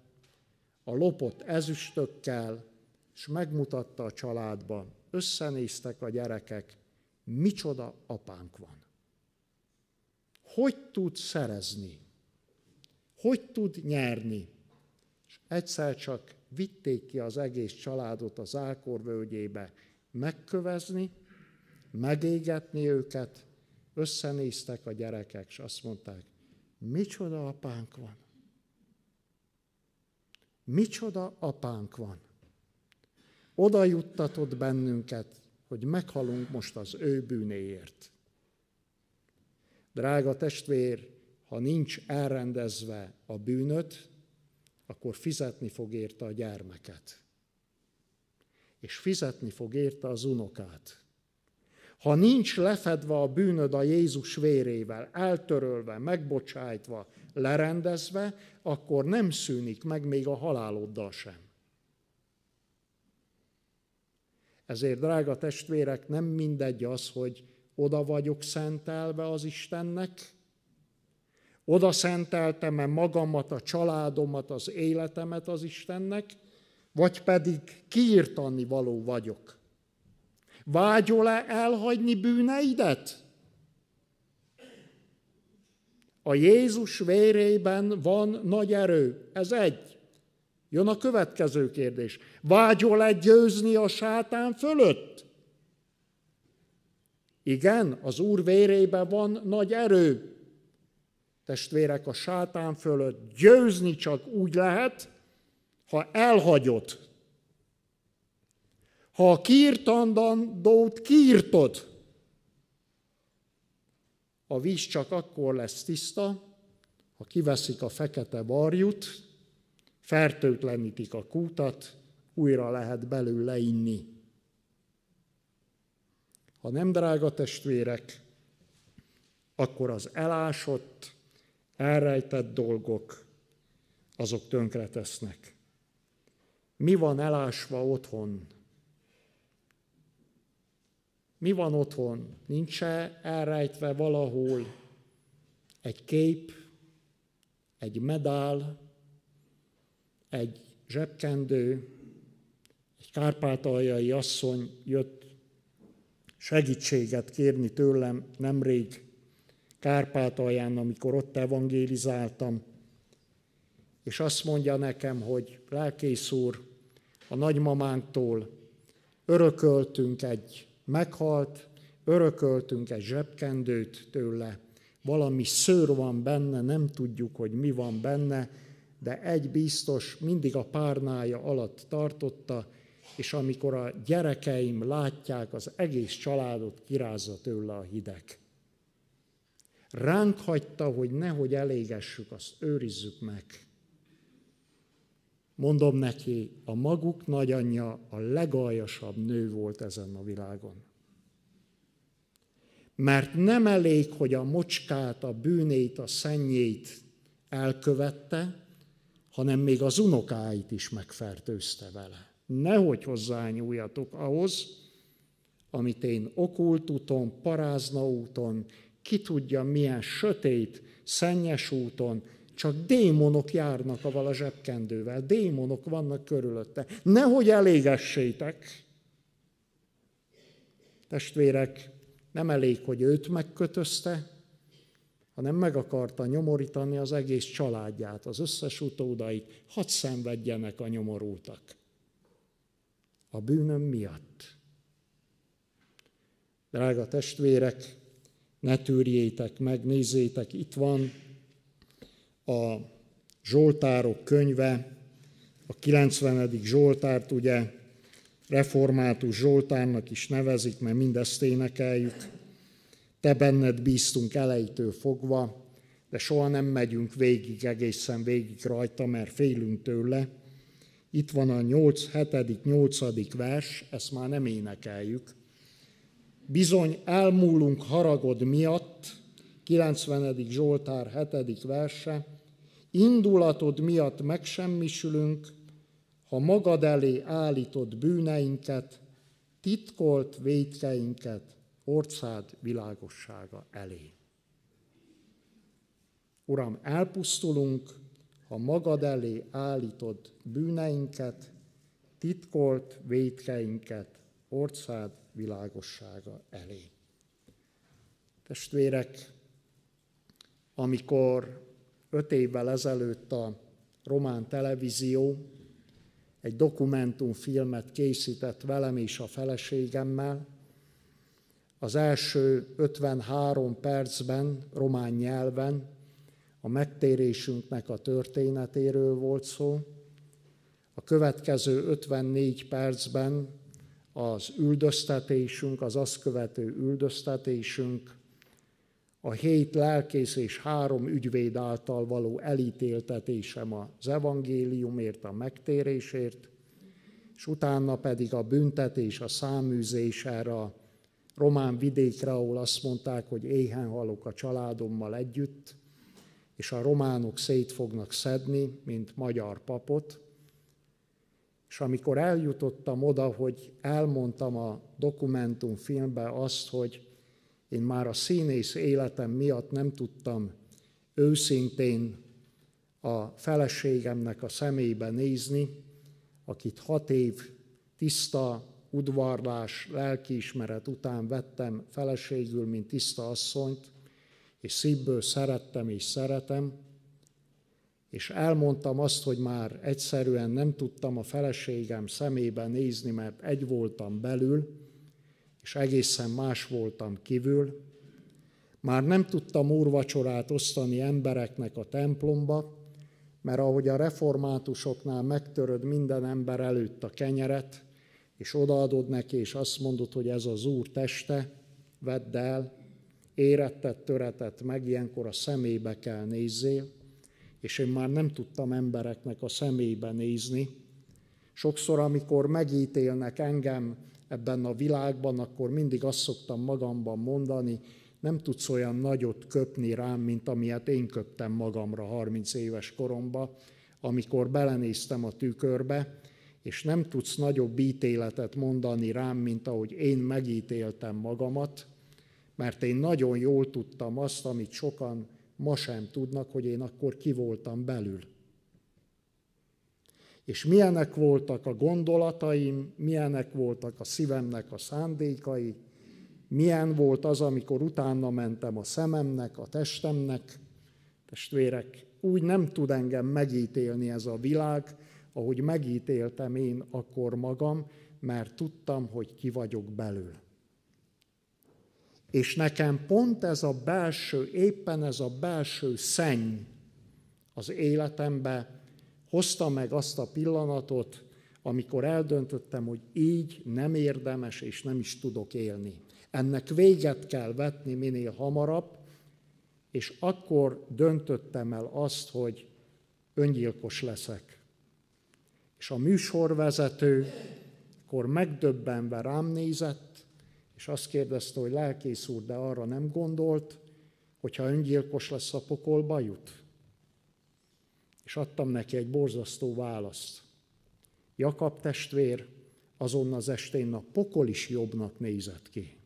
a lopott ezüstökkel, és megmutatta a családba, összenéztek a gyerekek, micsoda apánk van. Hogy tud szerezni? Hogy tud nyerni? És egyszer csak vitték ki az egész családot az Ákor völgyébe, megkövezni, megégetni őket, összenéztek a gyerekek, és azt mondták, Micsoda apánk van. Micsoda apánk van. Oda juttatott bennünket, hogy meghalunk most az ő bűnéért. Drága testvér, ha nincs elrendezve a bűnöt, akkor fizetni fog érte a gyermeket. És fizetni fog érte az unokát. Ha nincs lefedve a bűnöd a Jézus vérével, eltörölve, megbocsájtva, lerendezve, akkor nem szűnik meg még a haláloddal sem. Ezért, drága testvérek, nem mindegy az, hogy oda vagyok szentelve az Istennek, oda szenteltem-e magamat, a családomat, az életemet az Istennek, vagy pedig kiírtani való vagyok. Vágyol-e elhagyni bűneidet? A Jézus vérében van nagy erő. Ez egy. Jön a következő kérdés. Vágyol-e győzni a sátán fölött? Igen, az Úr vérében van nagy erő. Testvérek, a sátán fölött győzni csak úgy lehet, ha elhagyod ha a kiirtandót kiirtod, a víz csak akkor lesz tiszta, ha kiveszik a fekete varjut, fertőtlenítik a kútat, újra lehet belőle inni. Ha nem drága testvérek, akkor az elásott, elrejtett dolgok, azok tönkretesznek. Mi van elásva otthon? Mi van otthon? Nincs-e elrejtve valahol egy kép, egy medál, egy zsebkendő, egy kárpátaljai asszony jött segítséget kérni tőlem nemrég Kárpátalján, amikor ott evangélizáltam, és azt mondja nekem, hogy lelkész úr, a nagymamánktól örököltünk egy meghalt, örököltünk egy zsebkendőt tőle, valami szőr van benne, nem tudjuk, hogy mi van benne, de egy biztos, mindig a párnája alatt tartotta, és amikor a gyerekeim látják, az egész családot kirázza tőle a hideg. ránk hagyta, hogy nehogy elégessük, azt őrizzük meg. Mondom neki, a maguk nagyanyja a legaljasabb nő volt ezen a világon. Mert nem elég, hogy a mocskát, a bűnét, a szennyét elkövette, hanem még az unokáit is megfertőzte vele. Nehogy hozzányúljatok ahhoz, amit én okult úton, parázna úton, ki tudja milyen sötét, szennyes úton, csak démonok járnak a a zsebkendővel, démonok vannak körülötte. Nehogy elégessétek. Testvérek, nem elég, hogy őt megkötözte, hanem meg akarta nyomorítani az egész családját, az összes utódait, hadd szenvedjenek a nyomorultak. A bűnöm miatt. Drága testvérek, ne tűrjétek meg, nézzétek, itt van a Zsoltárok könyve, a 90. Zsoltárt ugye református Zsoltárnak is nevezik, mert mindezt énekeljük. Te benned bíztunk elejétől fogva, de soha nem megyünk végig, egészen végig rajta, mert félünk tőle. Itt van a 8, 7., 8. vers, ezt már nem énekeljük. Bizony elmúlunk haragod miatt, 90. Zsoltár 7. verse, indulatod miatt megsemmisülünk, ha magad elé állítod bűneinket, titkolt védkeinket orcád világossága elé. Uram, elpusztulunk, ha magad elé állítod bűneinket, titkolt védkeinket orcád világossága elé. Testvérek, amikor öt évvel ezelőtt a román televízió egy dokumentumfilmet készített velem és a feleségemmel, az első 53 percben román nyelven a megtérésünknek a történetéről volt szó, a következő 54 percben az üldöztetésünk, az azt követő üldöztetésünk, a hét lelkész és három ügyvéd által való elítéltetésem az evangéliumért, a megtérésért, és utána pedig a büntetés, a száműzés erre a román vidékre, ahol azt mondták, hogy éhen halok a családommal együtt, és a románok szét fognak szedni, mint magyar papot. És amikor eljutottam oda, hogy elmondtam a dokumentumfilmbe azt, hogy én már a színész életem miatt nem tudtam őszintén a feleségemnek a szemébe nézni, akit hat év tiszta udvarlás, lelkiismeret után vettem feleségül, mint tiszta asszonyt, és szívből szerettem és szeretem, és elmondtam azt, hogy már egyszerűen nem tudtam a feleségem szemébe nézni, mert egy voltam belül, és egészen más voltam kívül. Már nem tudtam úrvacsorát osztani embereknek a templomba, mert ahogy a reformátusoknál megtöröd minden ember előtt a kenyeret, és odaadod neki, és azt mondod, hogy ez az Úr teste, vedd el, érettet, töretett meg, ilyenkor a szemébe kell nézzél, és én már nem tudtam embereknek a szemébe nézni. Sokszor, amikor megítélnek engem ebben a világban, akkor mindig azt szoktam magamban mondani, nem tudsz olyan nagyot köpni rám, mint amilyet én köptem magamra 30 éves koromba, amikor belenéztem a tükörbe, és nem tudsz nagyobb ítéletet mondani rám, mint ahogy én megítéltem magamat, mert én nagyon jól tudtam azt, amit sokan ma sem tudnak, hogy én akkor ki voltam belül. És milyenek voltak a gondolataim, milyenek voltak a szívemnek a szándékai, milyen volt az, amikor utána mentem a szememnek, a testemnek. Testvérek, úgy nem tud engem megítélni ez a világ, ahogy megítéltem én akkor magam, mert tudtam, hogy ki vagyok belül. És nekem pont ez a belső, éppen ez a belső szenny az életembe hozta meg azt a pillanatot, amikor eldöntöttem, hogy így nem érdemes és nem is tudok élni. Ennek véget kell vetni minél hamarabb, és akkor döntöttem el azt, hogy öngyilkos leszek. És a műsorvezető akkor megdöbbenve rám nézett, és azt kérdezte, hogy lelkész úr, de arra nem gondolt, hogyha öngyilkos lesz a pokolba jut? És adtam neki egy borzasztó választ. Jakab testvér azon az estén a pokol is jobbnak nézett ki.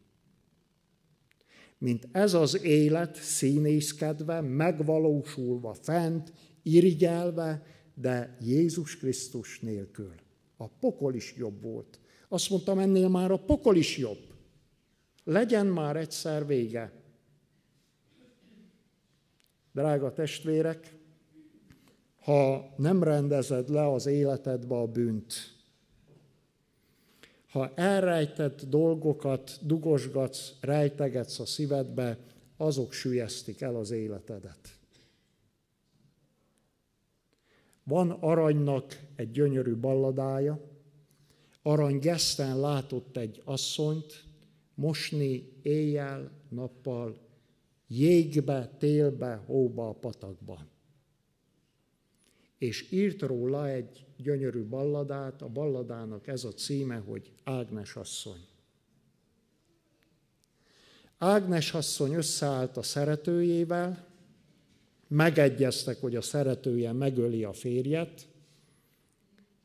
Mint ez az élet színészkedve, megvalósulva fent, irigyelve, de Jézus Krisztus nélkül. A pokol is jobb volt. Azt mondtam, ennél már a pokol is jobb. Legyen már egyszer vége. Drága testvérek, ha nem rendezed le az életedbe a bűnt, ha elrejtett dolgokat dugosgatsz, rejtegetsz a szívedbe, azok sülyeztik el az életedet. Van aranynak egy gyönyörű balladája, arany geszten látott egy asszonyt, mosni éjjel, nappal, jégbe, télbe, hóba, patakba. És írt róla egy gyönyörű balladát, a balladának ez a címe, hogy Ágnes asszony. Ágnes asszony összeállt a szeretőjével, megegyeztek, hogy a szeretője megöli a férjet,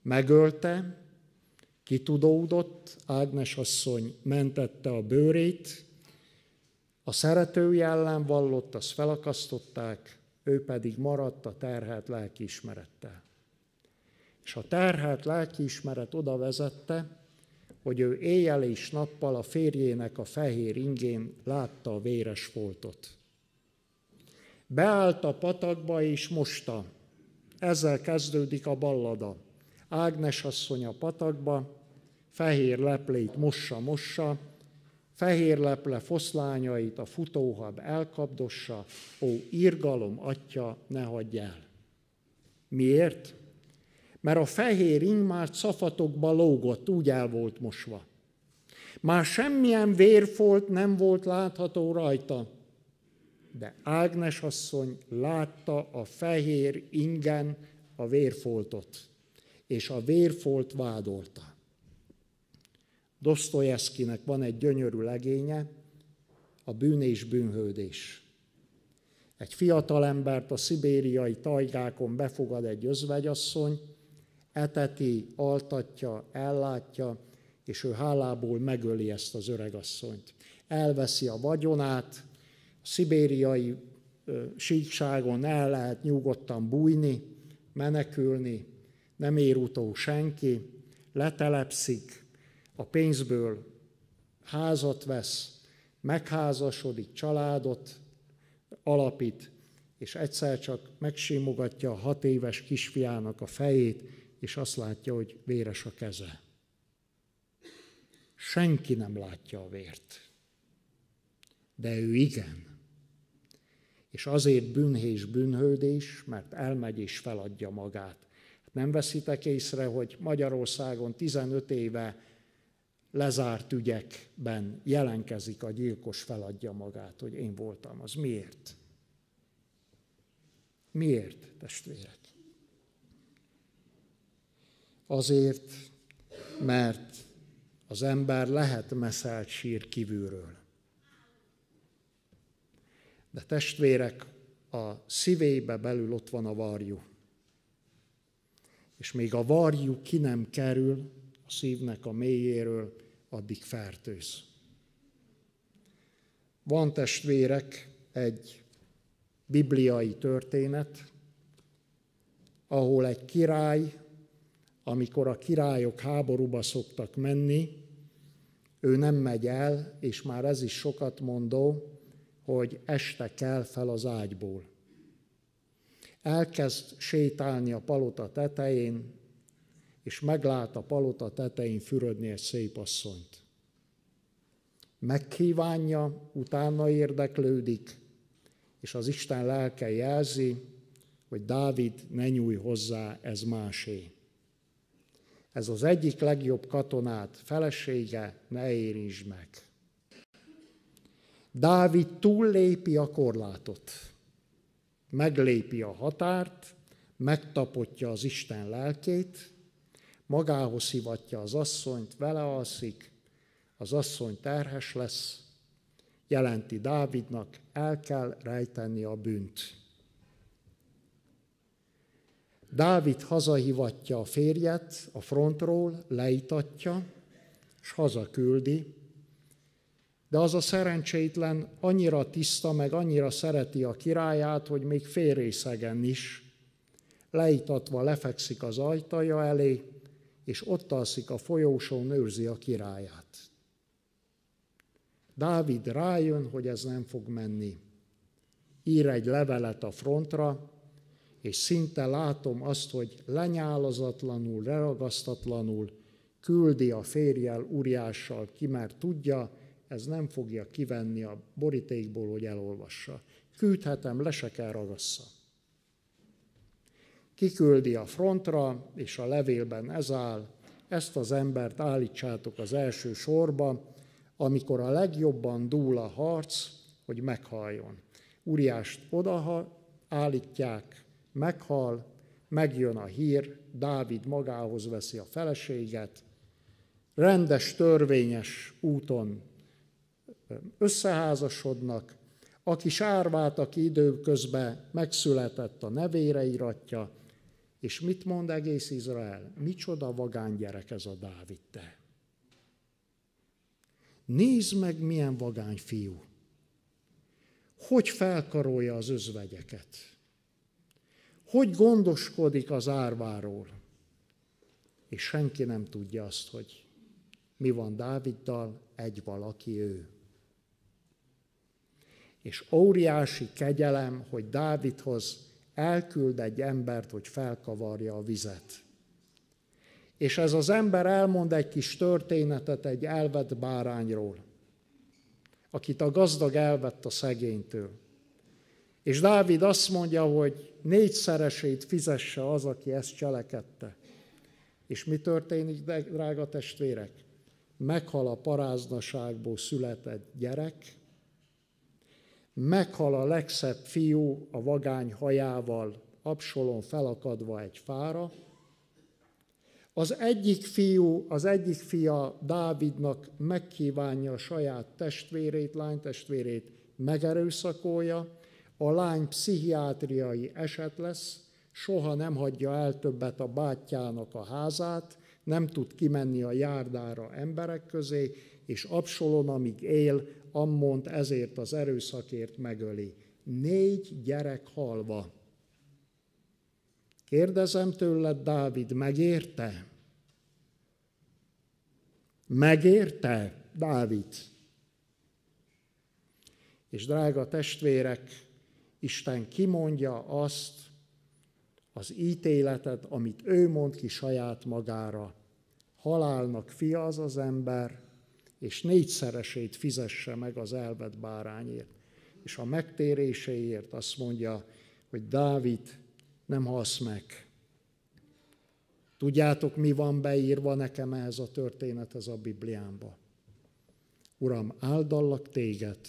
megölte, kitudódott, Ágnes asszony mentette a bőrét, a szeretője ellen vallott, azt felakasztották, ő pedig maradt a terhelt lelkiismerettel. És a terhelt lelkiismeret oda vezette, hogy ő éjjel és nappal a férjének a fehér ingén látta a véres foltot. Beállt a patakba és mosta. Ezzel kezdődik a ballada. Ágnes asszony a patakba, fehér leplét mossa-mossa, fehér leple foszlányait a futóhab elkapdossa, ó, irgalom, atya, ne hagyj el. Miért? Mert a fehér ing már szafatokba lógott, úgy el volt mosva. Már semmilyen vérfolt nem volt látható rajta, de Ágnes asszony látta a fehér ingen a vérfoltot, és a vérfolt vádolta. Dostoyevskinek van egy gyönyörű legénye, a bűn és bűnhődés. Egy fiatal embert a szibériai tajgákon befogad egy özvegyasszony, eteti, altatja, ellátja, és ő hálából megöli ezt az öregasszonyt. Elveszi a vagyonát, a szibériai síkságon el lehet nyugodtan bújni, menekülni, nem ér utó senki, letelepszik, a pénzből házat vesz, megházasodik, családot alapít, és egyszer csak megsimogatja a hat éves kisfiának a fejét, és azt látja, hogy véres a keze. Senki nem látja a vért, de ő igen. És azért bűnhés bűnhődés, mert elmegy és feladja magát. Nem veszitek észre, hogy Magyarországon 15 éve lezárt ügyekben jelenkezik a gyilkos, feladja magát, hogy én voltam. Az miért? Miért, testvérek? Azért, mert az ember lehet meszelt sír kívülről. De testvérek, a szívébe belül ott van a varjú. És még a varjú ki nem kerül szívnek a mélyéről, addig fertőz. Van testvérek egy bibliai történet, ahol egy király, amikor a királyok háborúba szoktak menni, ő nem megy el, és már ez is sokat mondó, hogy este kell fel az ágyból. Elkezd sétálni a palota tetején, és meglát a palota tetején fürödni egy szép asszonyt. Megkívánja, utána érdeklődik, és az Isten lelke jelzi, hogy Dávid ne nyúj hozzá, ez másé. Ez az egyik legjobb katonát, felesége, ne érintsd meg. Dávid túllépi a korlátot. meglépi a határt, megtapotja az Isten lelkét, magához hivatja az asszonyt, vele alszik, az asszony terhes lesz, jelenti Dávidnak, el kell rejteni a bűnt. Dávid hazahivatja a férjet a frontról, leitatja, és hazaküldi, de az a szerencsétlen annyira tiszta, meg annyira szereti a királyát, hogy még félrészegen is, leitatva lefekszik az ajtaja elé, és ott alszik a folyósón, őrzi a királyát. Dávid rájön, hogy ez nem fog menni. Ír egy levelet a frontra, és szinte látom azt, hogy lenyálazatlanul, leragasztatlanul küldi a férjel, Uriással ki, mert tudja, ez nem fogja kivenni a borítékból, hogy elolvassa. Küldhetem, le se kell ragassza. Kiküldi a frontra, és a levélben ez áll, ezt az embert állítsátok az első sorba, amikor a legjobban dúl a harc, hogy meghaljon. Uriást oda állítják, meghal, megjön a hír, Dávid magához veszi a feleséget, rendes, törvényes úton összeházasodnak, aki sárvát, aki időközben megszületett, a nevére iratja, és mit mond egész Izrael? Micsoda vagány gyerek ez a Dávid te. Nézd meg, milyen vagány fiú. Hogy felkarolja az özvegyeket. Hogy gondoskodik az árváról. És senki nem tudja azt, hogy mi van Dáviddal, egy valaki ő. És óriási kegyelem, hogy Dávidhoz elküld egy embert, hogy felkavarja a vizet. És ez az ember elmond egy kis történetet egy elvett bárányról, akit a gazdag elvett a szegénytől. És Dávid azt mondja, hogy négyszeresét fizesse az, aki ezt cselekedte. És mi történik, drága testvérek? Meghal a paráznaságból született gyerek, meghal a legszebb fiú a vagány hajával, Absalon felakadva egy fára, az egyik fiú, az egyik fia Dávidnak megkívánja a saját testvérét, lánytestvérét megerőszakolja, a lány pszichiátriai eset lesz, soha nem hagyja el többet a bátyjának a házát, nem tud kimenni a járdára emberek közé, és Absalon, amíg él, Ammont ezért az erőszakért megöli. Négy gyerek halva. Kérdezem tőled, Dávid, megérte? Megérte, Dávid? És drága testvérek, Isten kimondja azt, az ítéletet, amit ő mond ki saját magára. Halálnak fia az az ember, és négyszeresét fizesse meg az elvett bárányért. És a megtéréséért azt mondja, hogy Dávid, nem halsz meg. Tudjátok, mi van beírva nekem ehhez a történethez a Bibliámba? Uram, áldallak téged,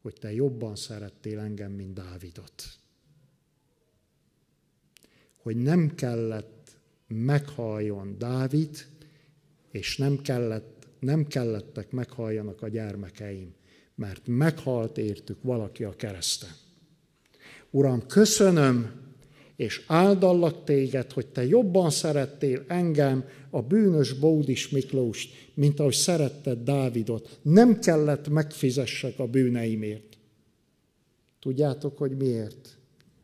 hogy te jobban szerettél engem, mint Dávidot. Hogy nem kellett meghalljon Dávid, és nem kellett nem kellettek meghalljanak a gyermekeim, mert meghalt értük valaki a kereszten. Uram, köszönöm, és áldallak téged, hogy te jobban szerettél engem, a bűnös Bódis Miklóst, mint ahogy szeretted Dávidot. Nem kellett megfizessek a bűneimért. Tudjátok, hogy miért?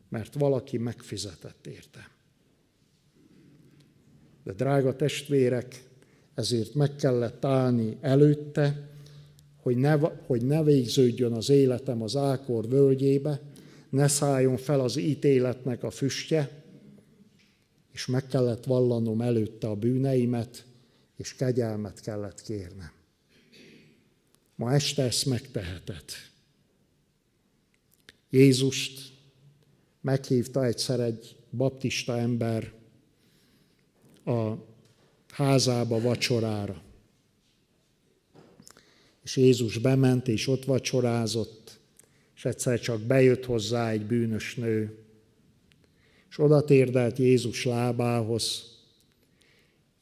Mert valaki megfizetett érte. De drága testvérek, ezért meg kellett állni előtte, hogy ne, hogy ne végződjön az életem az Ákor völgyébe, ne szálljon fel az ítéletnek a füstje, és meg kellett vallanom előtte a bűneimet, és kegyelmet kellett kérnem. Ma este ezt megteheted. Jézust meghívta egyszer egy baptista ember a házába vacsorára. És Jézus bement, és ott vacsorázott, és egyszer csak bejött hozzá egy bűnös nő, És oda térdelt Jézus lábához,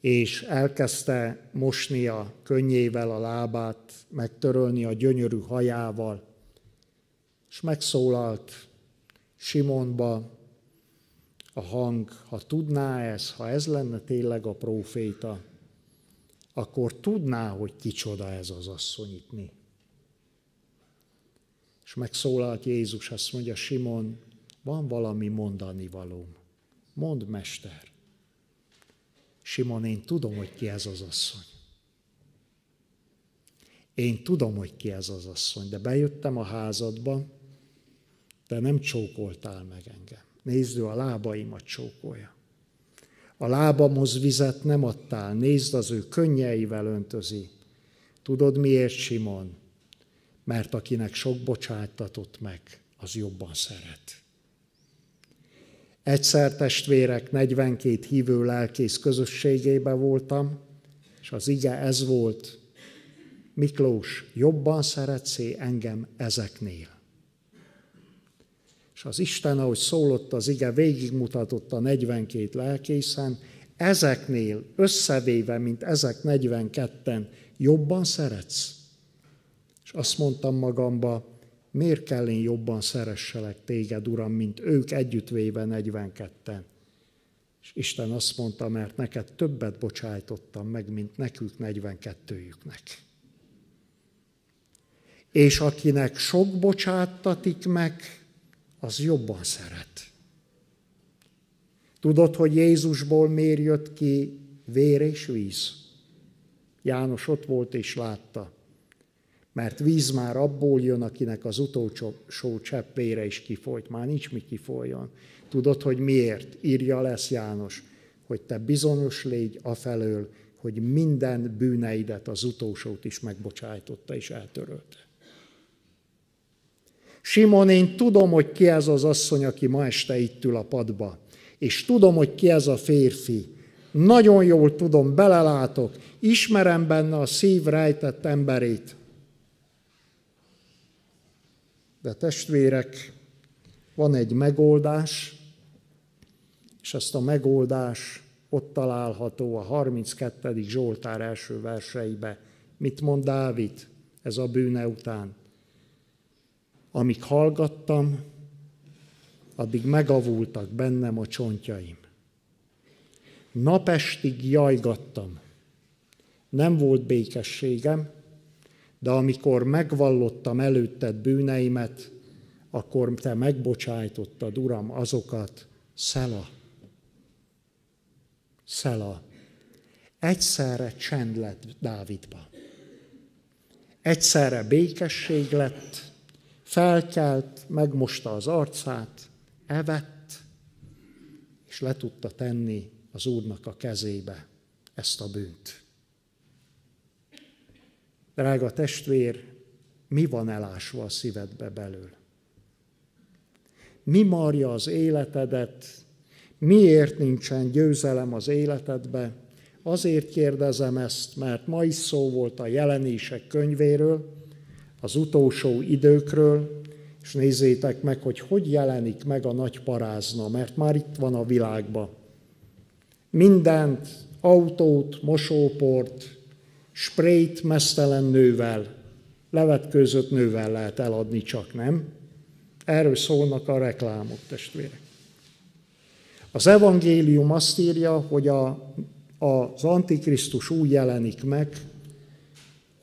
és elkezdte mosni a könnyével a lábát, megtörölni a gyönyörű hajával, és megszólalt Simonba a hang, ha tudná ez, ha ez lenne tényleg a próféta, akkor tudná, hogy kicsoda ez az asszony itt mi. És megszólalt Jézus, azt mondja, Simon, van valami mondani valóm. Mondd, mester. Simon, én tudom, hogy ki ez az asszony. Én tudom, hogy ki ez az asszony, de bejöttem a házadba, de nem csókoltál meg engem. Nézd, a lábaimat csókolja. A lábamhoz vizet nem adtál, nézd, az ő könnyeivel öntözi. Tudod miért, Simon? Mert akinek sok bocsátatott meg, az jobban szeret. Egyszer testvérek, 42 hívő lelkész közösségébe voltam, és az ige ez volt, Miklós, jobban szeretsz engem ezeknél. És az Isten, ahogy szólott az ige, végigmutatott a 42 lelkészen, ezeknél összevéve, mint ezek 42-en, jobban szeretsz? És azt mondtam magamba, miért kell én jobban szeresselek téged, Uram, mint ők együttvéve 42-en? És Isten azt mondta, mert neked többet bocsájtottam meg, mint nekük 42-jüknek. És akinek sok bocsáttatik meg, az jobban szeret. Tudod, hogy Jézusból miért jött ki vér és víz? János ott volt és látta. Mert víz már abból jön, akinek az utolsó csepp vére is kifolyt. Már nincs mi kifolyjon. Tudod, hogy miért? Írja lesz János, hogy te bizonyos légy afelől, hogy minden bűneidet, az utolsót is megbocsájtotta és eltörölte. Simon, én tudom, hogy ki ez az asszony, aki ma este itt ül a padba. És tudom, hogy ki ez a férfi. Nagyon jól tudom, belelátok, ismerem benne a szív rejtett emberét. De testvérek, van egy megoldás, és ezt a megoldás ott található a 32. Zsoltár első verseibe. Mit mond Dávid ez a bűne után? Amíg hallgattam, addig megavultak bennem a csontjaim. Napestig jajgattam. Nem volt békességem, de amikor megvallottam előtted bűneimet, akkor te megbocsájtottad, Uram, azokat, Szela. Szela. Egyszerre csend lett Dávidba. Egyszerre békesség lett, felkelt, megmosta az arcát, evett, és le tudta tenni az Úrnak a kezébe ezt a bűnt. Drága testvér, mi van elásva a szívedbe belül? Mi marja az életedet? Miért nincsen győzelem az életedbe? Azért kérdezem ezt, mert ma is szó volt a jelenések könyvéről, az utolsó időkről, és nézzétek meg, hogy hogy jelenik meg a nagy parázna, mert már itt van a világban. Mindent, autót, mosóport, sprayt mesztelen nővel, levetkőzött nővel lehet eladni, csak nem. Erről szólnak a reklámok, testvérek. Az evangélium azt írja, hogy a, az Antikrisztus úgy jelenik meg,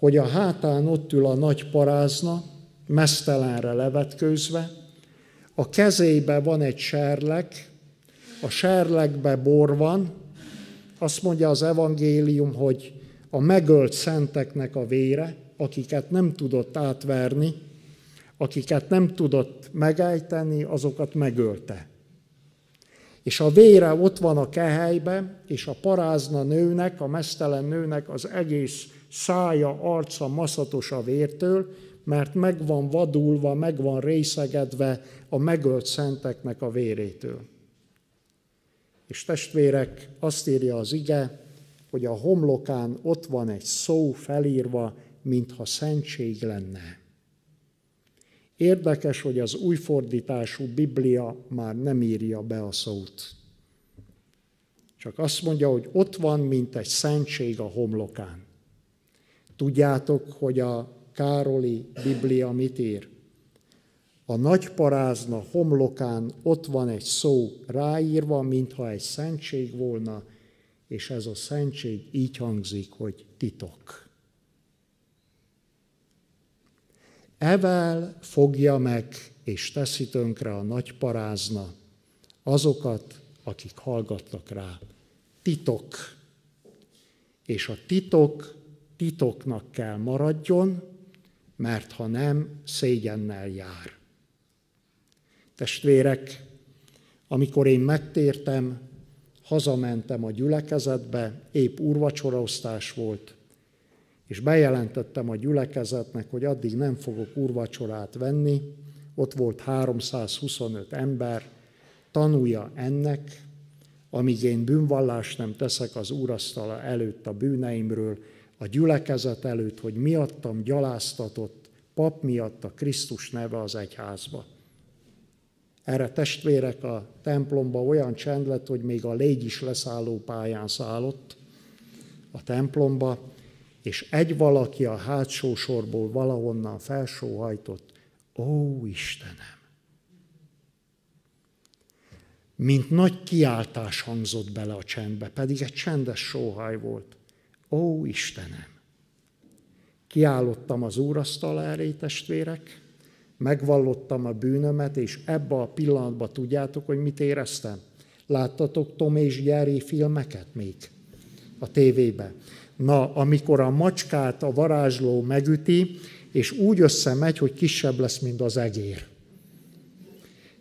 hogy a hátán ott ül a nagy parázna, mesztelenre levetkőzve, a kezébe van egy serlek, a serlekbe bor van, azt mondja az evangélium, hogy a megölt szenteknek a vére, akiket nem tudott átverni, akiket nem tudott megejteni, azokat megölte. És a vére ott van a kehelybe, és a parázna nőnek, a mesztelen nőnek az egész szája, arca maszatos a vértől, mert meg van vadulva, meg van részegedve a megölt szenteknek a vérétől. És testvérek, azt írja az ige, hogy a homlokán ott van egy szó felírva, mintha szentség lenne. Érdekes, hogy az új fordítású Biblia már nem írja be a szót. Csak azt mondja, hogy ott van, mint egy szentség a homlokán. Tudjátok, hogy a Károli Biblia mit ír? A nagy parázna homlokán ott van egy szó ráírva, mintha egy szentség volna, és ez a szentség így hangzik, hogy titok. Evel fogja meg és teszi tönkre a nagy parázna azokat, akik hallgatnak rá. Titok. És a titok titoknak kell maradjon, mert ha nem, szégyennel jár. Testvérek, amikor én megtértem, hazamentem a gyülekezetbe, épp úrvacsoraosztás volt, és bejelentettem a gyülekezetnek, hogy addig nem fogok úrvacsorát venni, ott volt 325 ember, tanulja ennek, amíg én bűnvallást nem teszek az úrasztala előtt a bűneimről, a gyülekezet előtt, hogy miattam gyaláztatott pap miatt a Krisztus neve az egyházba. Erre testvérek a templomba olyan csend lett, hogy még a légy is leszálló pályán szállott a templomba, és egy valaki a hátsó sorból valahonnan felsóhajtott, ó Istenem! Mint nagy kiáltás hangzott bele a csendbe, pedig egy csendes sóhaj volt. Ó Istenem! Kiállottam az úrasztal elé, testvérek, megvallottam a bűnömet, és ebbe a pillanatban tudjátok, hogy mit éreztem? Láttatok Tom és Jerry filmeket még a tévébe? Na, amikor a macskát a varázsló megüti, és úgy összemegy, hogy kisebb lesz, mint az egér.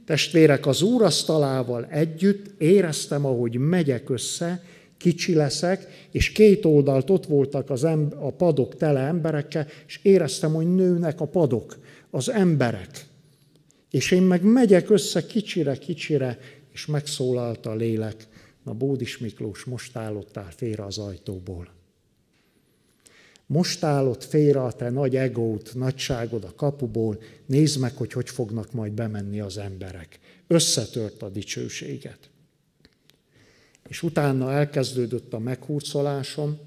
Testvérek, az úrasztalával együtt éreztem, ahogy megyek össze, kicsi leszek, és két oldalt ott voltak az em- a padok tele emberekkel, és éreztem, hogy nőnek a padok, az emberek. És én meg megyek össze kicsire, kicsire, és megszólalt a lélek. Na, Bódis Miklós, most állottál félre az ajtóból. Most állott félre a te nagy egót, nagyságod a kapuból, nézd meg, hogy hogy fognak majd bemenni az emberek. Összetört a dicsőséget. És utána elkezdődött a meghurcolásom,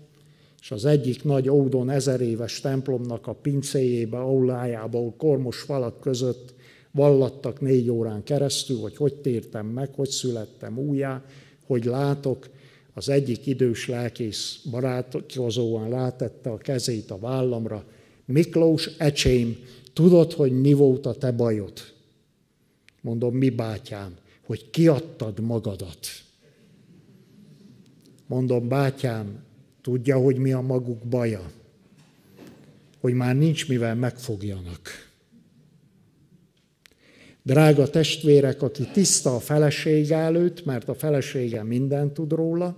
és az egyik nagy Ódon ezer éves templomnak a pincéjébe, aulájába, ahol kormos falak között vallattak négy órán keresztül, hogy hogy tértem meg, hogy születtem újjá, hogy látok, az egyik idős lelkész barátkozóan látette a kezét a vállamra. Miklós, ecsém, tudod, hogy mi volt a te bajod? Mondom, mi bátyám, hogy kiadtad magadat. Mondom, bátyám, tudja, hogy mi a maguk baja? Hogy már nincs mivel megfogjanak. Drága testvérek, aki tiszta a felesége előtt, mert a felesége mindent tud róla,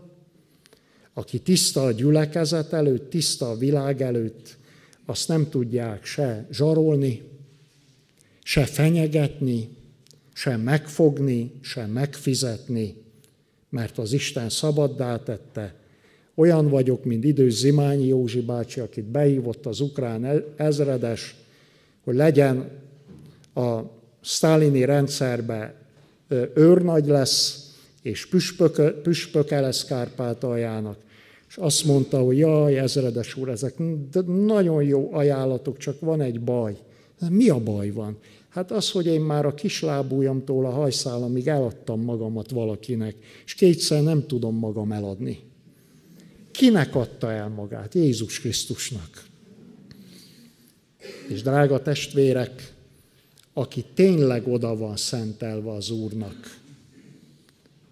aki tiszta a gyülekezet előtt, tiszta a világ előtt, azt nem tudják se zsarolni, se fenyegetni, se megfogni, se megfizetni, mert az Isten szabaddá tette. Olyan vagyok, mint idős Zimányi Józsi bácsi, akit behívott az ukrán ezredes, hogy legyen a sztálini rendszerbe őrnagy lesz, és püspök, püspöke lesz Kárpátaljának, és azt mondta, hogy jaj, ezredes úr, ezek nagyon jó ajánlatok, csak van egy baj. Mi a baj van? Hát az, hogy én már a kislábújamtól a hajszálamig eladtam magamat valakinek, és kétszer nem tudom magam eladni. Kinek adta el magát? Jézus Krisztusnak. És drága testvérek, aki tényleg oda van szentelve az Úrnak,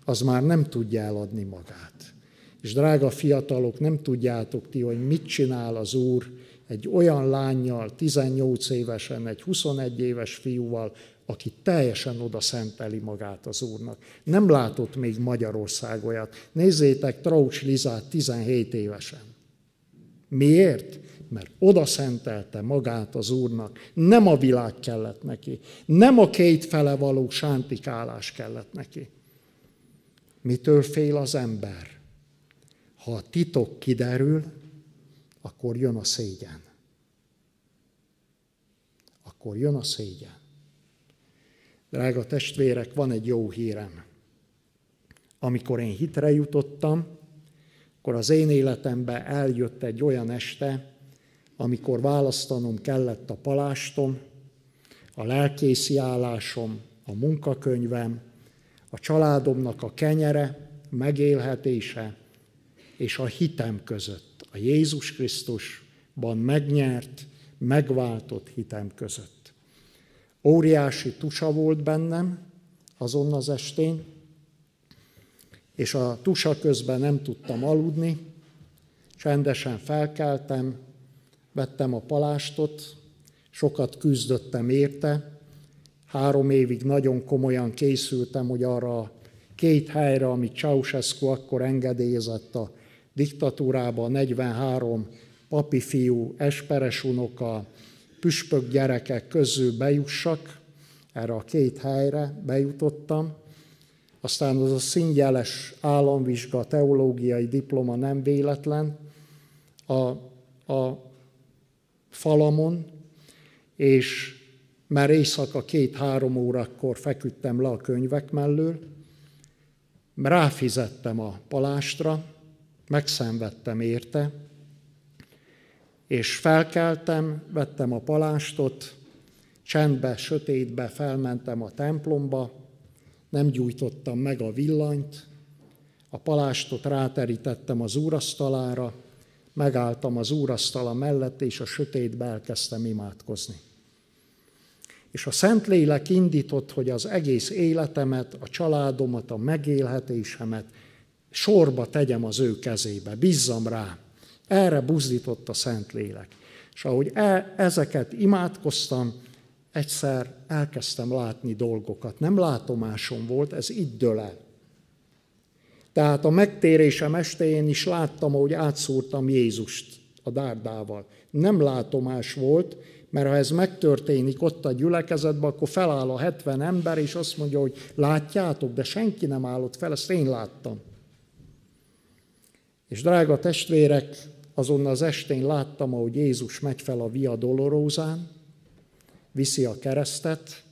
az már nem tudja eladni magát. És drága fiatalok, nem tudjátok ti, hogy mit csinál az Úr egy olyan lányjal, 18 évesen, egy 21 éves fiúval, aki teljesen oda szenteli magát az Úrnak. Nem látott még Magyarország olyat. Nézzétek Traucs Lizát 17 évesen. Miért? Mert oda szentelte magát az Úrnak. Nem a világ kellett neki. Nem a két fele való sántikálás kellett neki. Mitől fél az ember? Ha a titok kiderül, akkor jön a szégyen. Akkor jön a szégyen. Drága testvérek, van egy jó hírem. Amikor én hitre jutottam, akkor az én életembe eljött egy olyan este, amikor választanom kellett a palástom, a lelkészi állásom, a munkakönyvem, a családomnak a kenyere, megélhetése és a hitem között, a Jézus Krisztusban megnyert, megváltott hitem között. Óriási tusa volt bennem azon az estén, és a tusa közben nem tudtam aludni, csendesen felkeltem, vettem a palástot, sokat küzdöttem érte, három évig nagyon komolyan készültem, hogy arra a két helyre, amit Ceausescu akkor engedélyezett a diktatúrába, a 43 papi fiú, esperes unoka, püspök gyerekek közül bejussak, erre a két helyre bejutottam, aztán az a szingyeles államvizsga, teológiai diploma nem véletlen, a, a falamon, és már éjszaka két-három órakor feküdtem le a könyvek mellől, ráfizettem a palástra, megszenvedtem érte, és felkeltem, vettem a palástot, csendbe, sötétbe felmentem a templomba, nem gyújtottam meg a villanyt, a palástot ráterítettem az úrasztalára, megálltam az úrasztala mellett, és a sötétbe elkezdtem imádkozni. És a Szentlélek indított, hogy az egész életemet, a családomat, a megélhetésemet sorba tegyem az ő kezébe, bízzam rá. Erre buzdított a Szentlélek. És ahogy e, ezeket imádkoztam, egyszer elkezdtem látni dolgokat. Nem látomásom volt, ez itt dől el. Tehát a megtérésem estején is láttam, ahogy átszúrtam Jézust a dárdával. Nem látomás volt, mert ha ez megtörténik ott a gyülekezetben, akkor feláll a 70 ember, és azt mondja, hogy látjátok, de senki nem állott fel, ezt én láttam. És drága testvérek, azon az estén láttam, ahogy Jézus megy fel a Via Dolorózán, viszi a keresztet,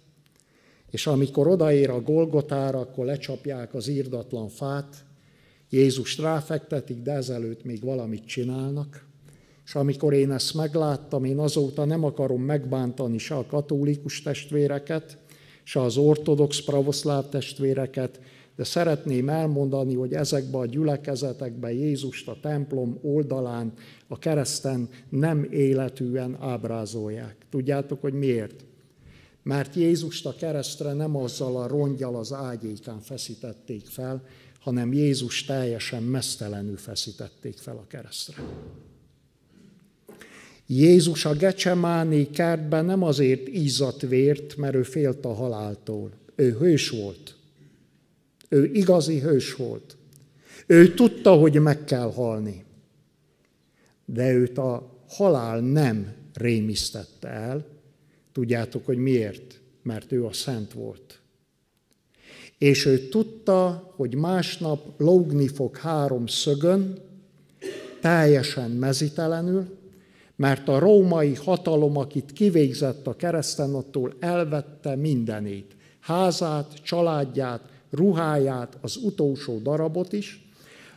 és amikor odaér a Golgotára, akkor lecsapják az írdatlan fát, Jézus ráfektetik, de ezelőtt még valamit csinálnak. És amikor én ezt megláttam, én azóta nem akarom megbántani se a katolikus testvéreket, se az ortodox pravoszláv testvéreket, de szeretném elmondani, hogy ezekben a gyülekezetekben Jézust a templom oldalán, a kereszten nem életűen ábrázolják. Tudjátok, hogy miért? Mert Jézust a keresztre nem azzal a rongyal az ágyékán feszítették fel, hanem Jézus teljesen mesztelenül feszítették fel a keresztre. Jézus a Gecsemáné kertben nem azért ízat vért, mert ő félt a haláltól. Ő hős volt. Ő igazi hős volt. Ő tudta, hogy meg kell halni. De őt a halál nem rémisztette el. Tudjátok, hogy miért? Mert ő a szent volt és ő tudta, hogy másnap lógni fog három szögön, teljesen mezitelenül, mert a római hatalom, akit kivégzett a kereszten, attól elvette mindenét. Házát, családját, ruháját, az utolsó darabot is.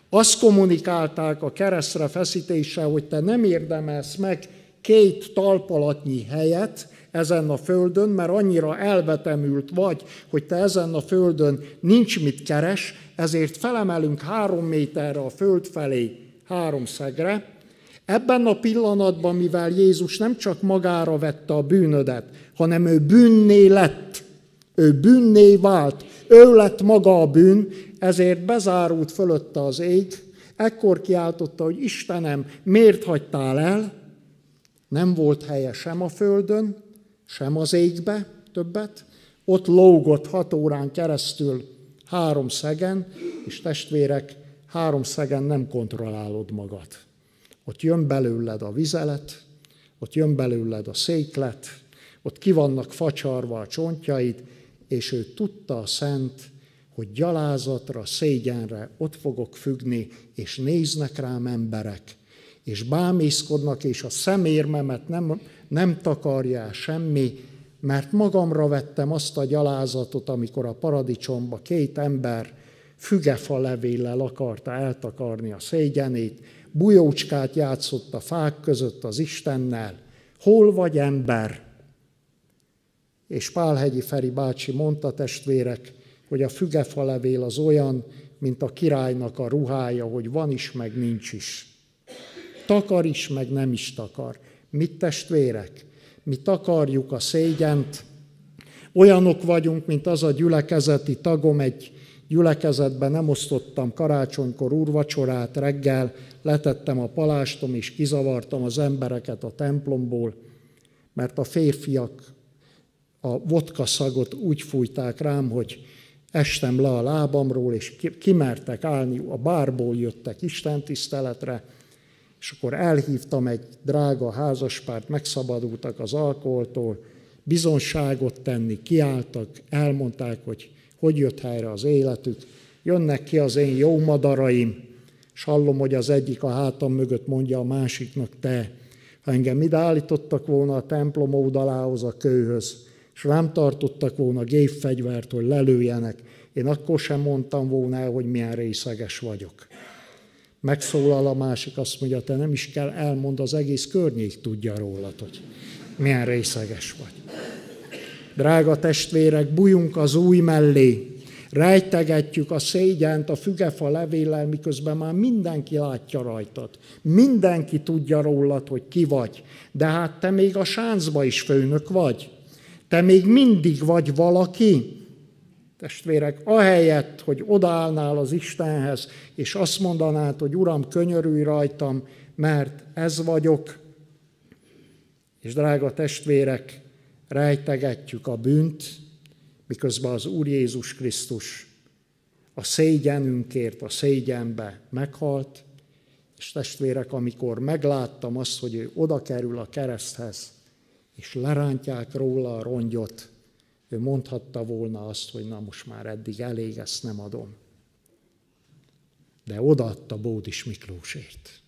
Azt kommunikálták a keresztre feszítéssel, hogy te nem érdemelsz meg két talpalatnyi helyet, ezen a földön, mert annyira elvetemült vagy, hogy te ezen a földön nincs mit keres, ezért felemelünk három méterre a föld felé három szegre. Ebben a pillanatban, mivel Jézus nem csak magára vette a bűnödet, hanem ő bűnné lett, ő bűnné vált, ő lett maga a bűn, ezért bezárult fölötte az ég, ekkor kiáltotta, hogy Istenem, miért hagytál el? Nem volt helye sem a földön, sem az égbe többet, ott lógott hat órán keresztül három szegen, és testvérek, három szegen nem kontrollálod magad. Ott jön belőled a vizelet, ott jön belőled a széklet, ott ki vannak facsarva a csontjaid, és ő tudta a szent, hogy gyalázatra, szégyenre ott fogok függni, és néznek rám emberek, és bámészkodnak, és a szemérmemet nem, nem takarja semmi, mert magamra vettem azt a gyalázatot, amikor a paradicsomba két ember fügefa levéllel akarta eltakarni a szégyenét, bujócskát játszott a fák között az Istennel. Hol vagy ember? És Pálhegyi Feri bácsi mondta testvérek, hogy a fügefa levél az olyan, mint a királynak a ruhája, hogy van is, meg nincs is. Takar is, meg nem is takar. Mit testvérek? Mi takarjuk a szégyent, olyanok vagyunk, mint az a gyülekezeti tagom, egy gyülekezetben nem osztottam karácsonykor úrvacsorát, reggel letettem a palástom, és kizavartam az embereket a templomból, mert a férfiak a vodka szagot úgy fújták rám, hogy estem le a lábamról, és kimertek állni, a bárból jöttek Isten tiszteletre, és akkor elhívtam egy drága házaspárt, megszabadultak az alkoholtól, bizonságot tenni, kiálltak, elmondták, hogy hogy jött helyre az életük. Jönnek ki az én jó madaraim, és hallom, hogy az egyik a hátam mögött mondja a másiknak, te, ha engem ide állítottak volna a templom oldalához, a kőhöz, és rám tartottak volna gépfegyvert, hogy lelőjenek, én akkor sem mondtam volna el, hogy milyen részeges vagyok. Megszólal a másik, azt mondja, te nem is kell elmond, az egész környék tudja rólad, hogy milyen részeges vagy. Drága testvérek, bújunk az új mellé, rejtegetjük a szégyent a fügefa levéllel, miközben már mindenki látja rajtad. Mindenki tudja rólad, hogy ki vagy. De hát te még a sáncba is főnök vagy. Te még mindig vagy valaki. Testvérek, ahelyett, hogy odaállnál az Istenhez, és azt mondanád, hogy Uram, könyörülj rajtam, mert ez vagyok. És drága testvérek, rejtegetjük a bűnt, miközben az Úr Jézus Krisztus a szégyenünkért, a szégyenbe meghalt, és testvérek, amikor megláttam azt, hogy ő oda kerül a kereszthez, és lerántják róla a rongyot, ő mondhatta volna azt, hogy na most már eddig elég, ezt nem adom. De odaadta Bódis Miklósért.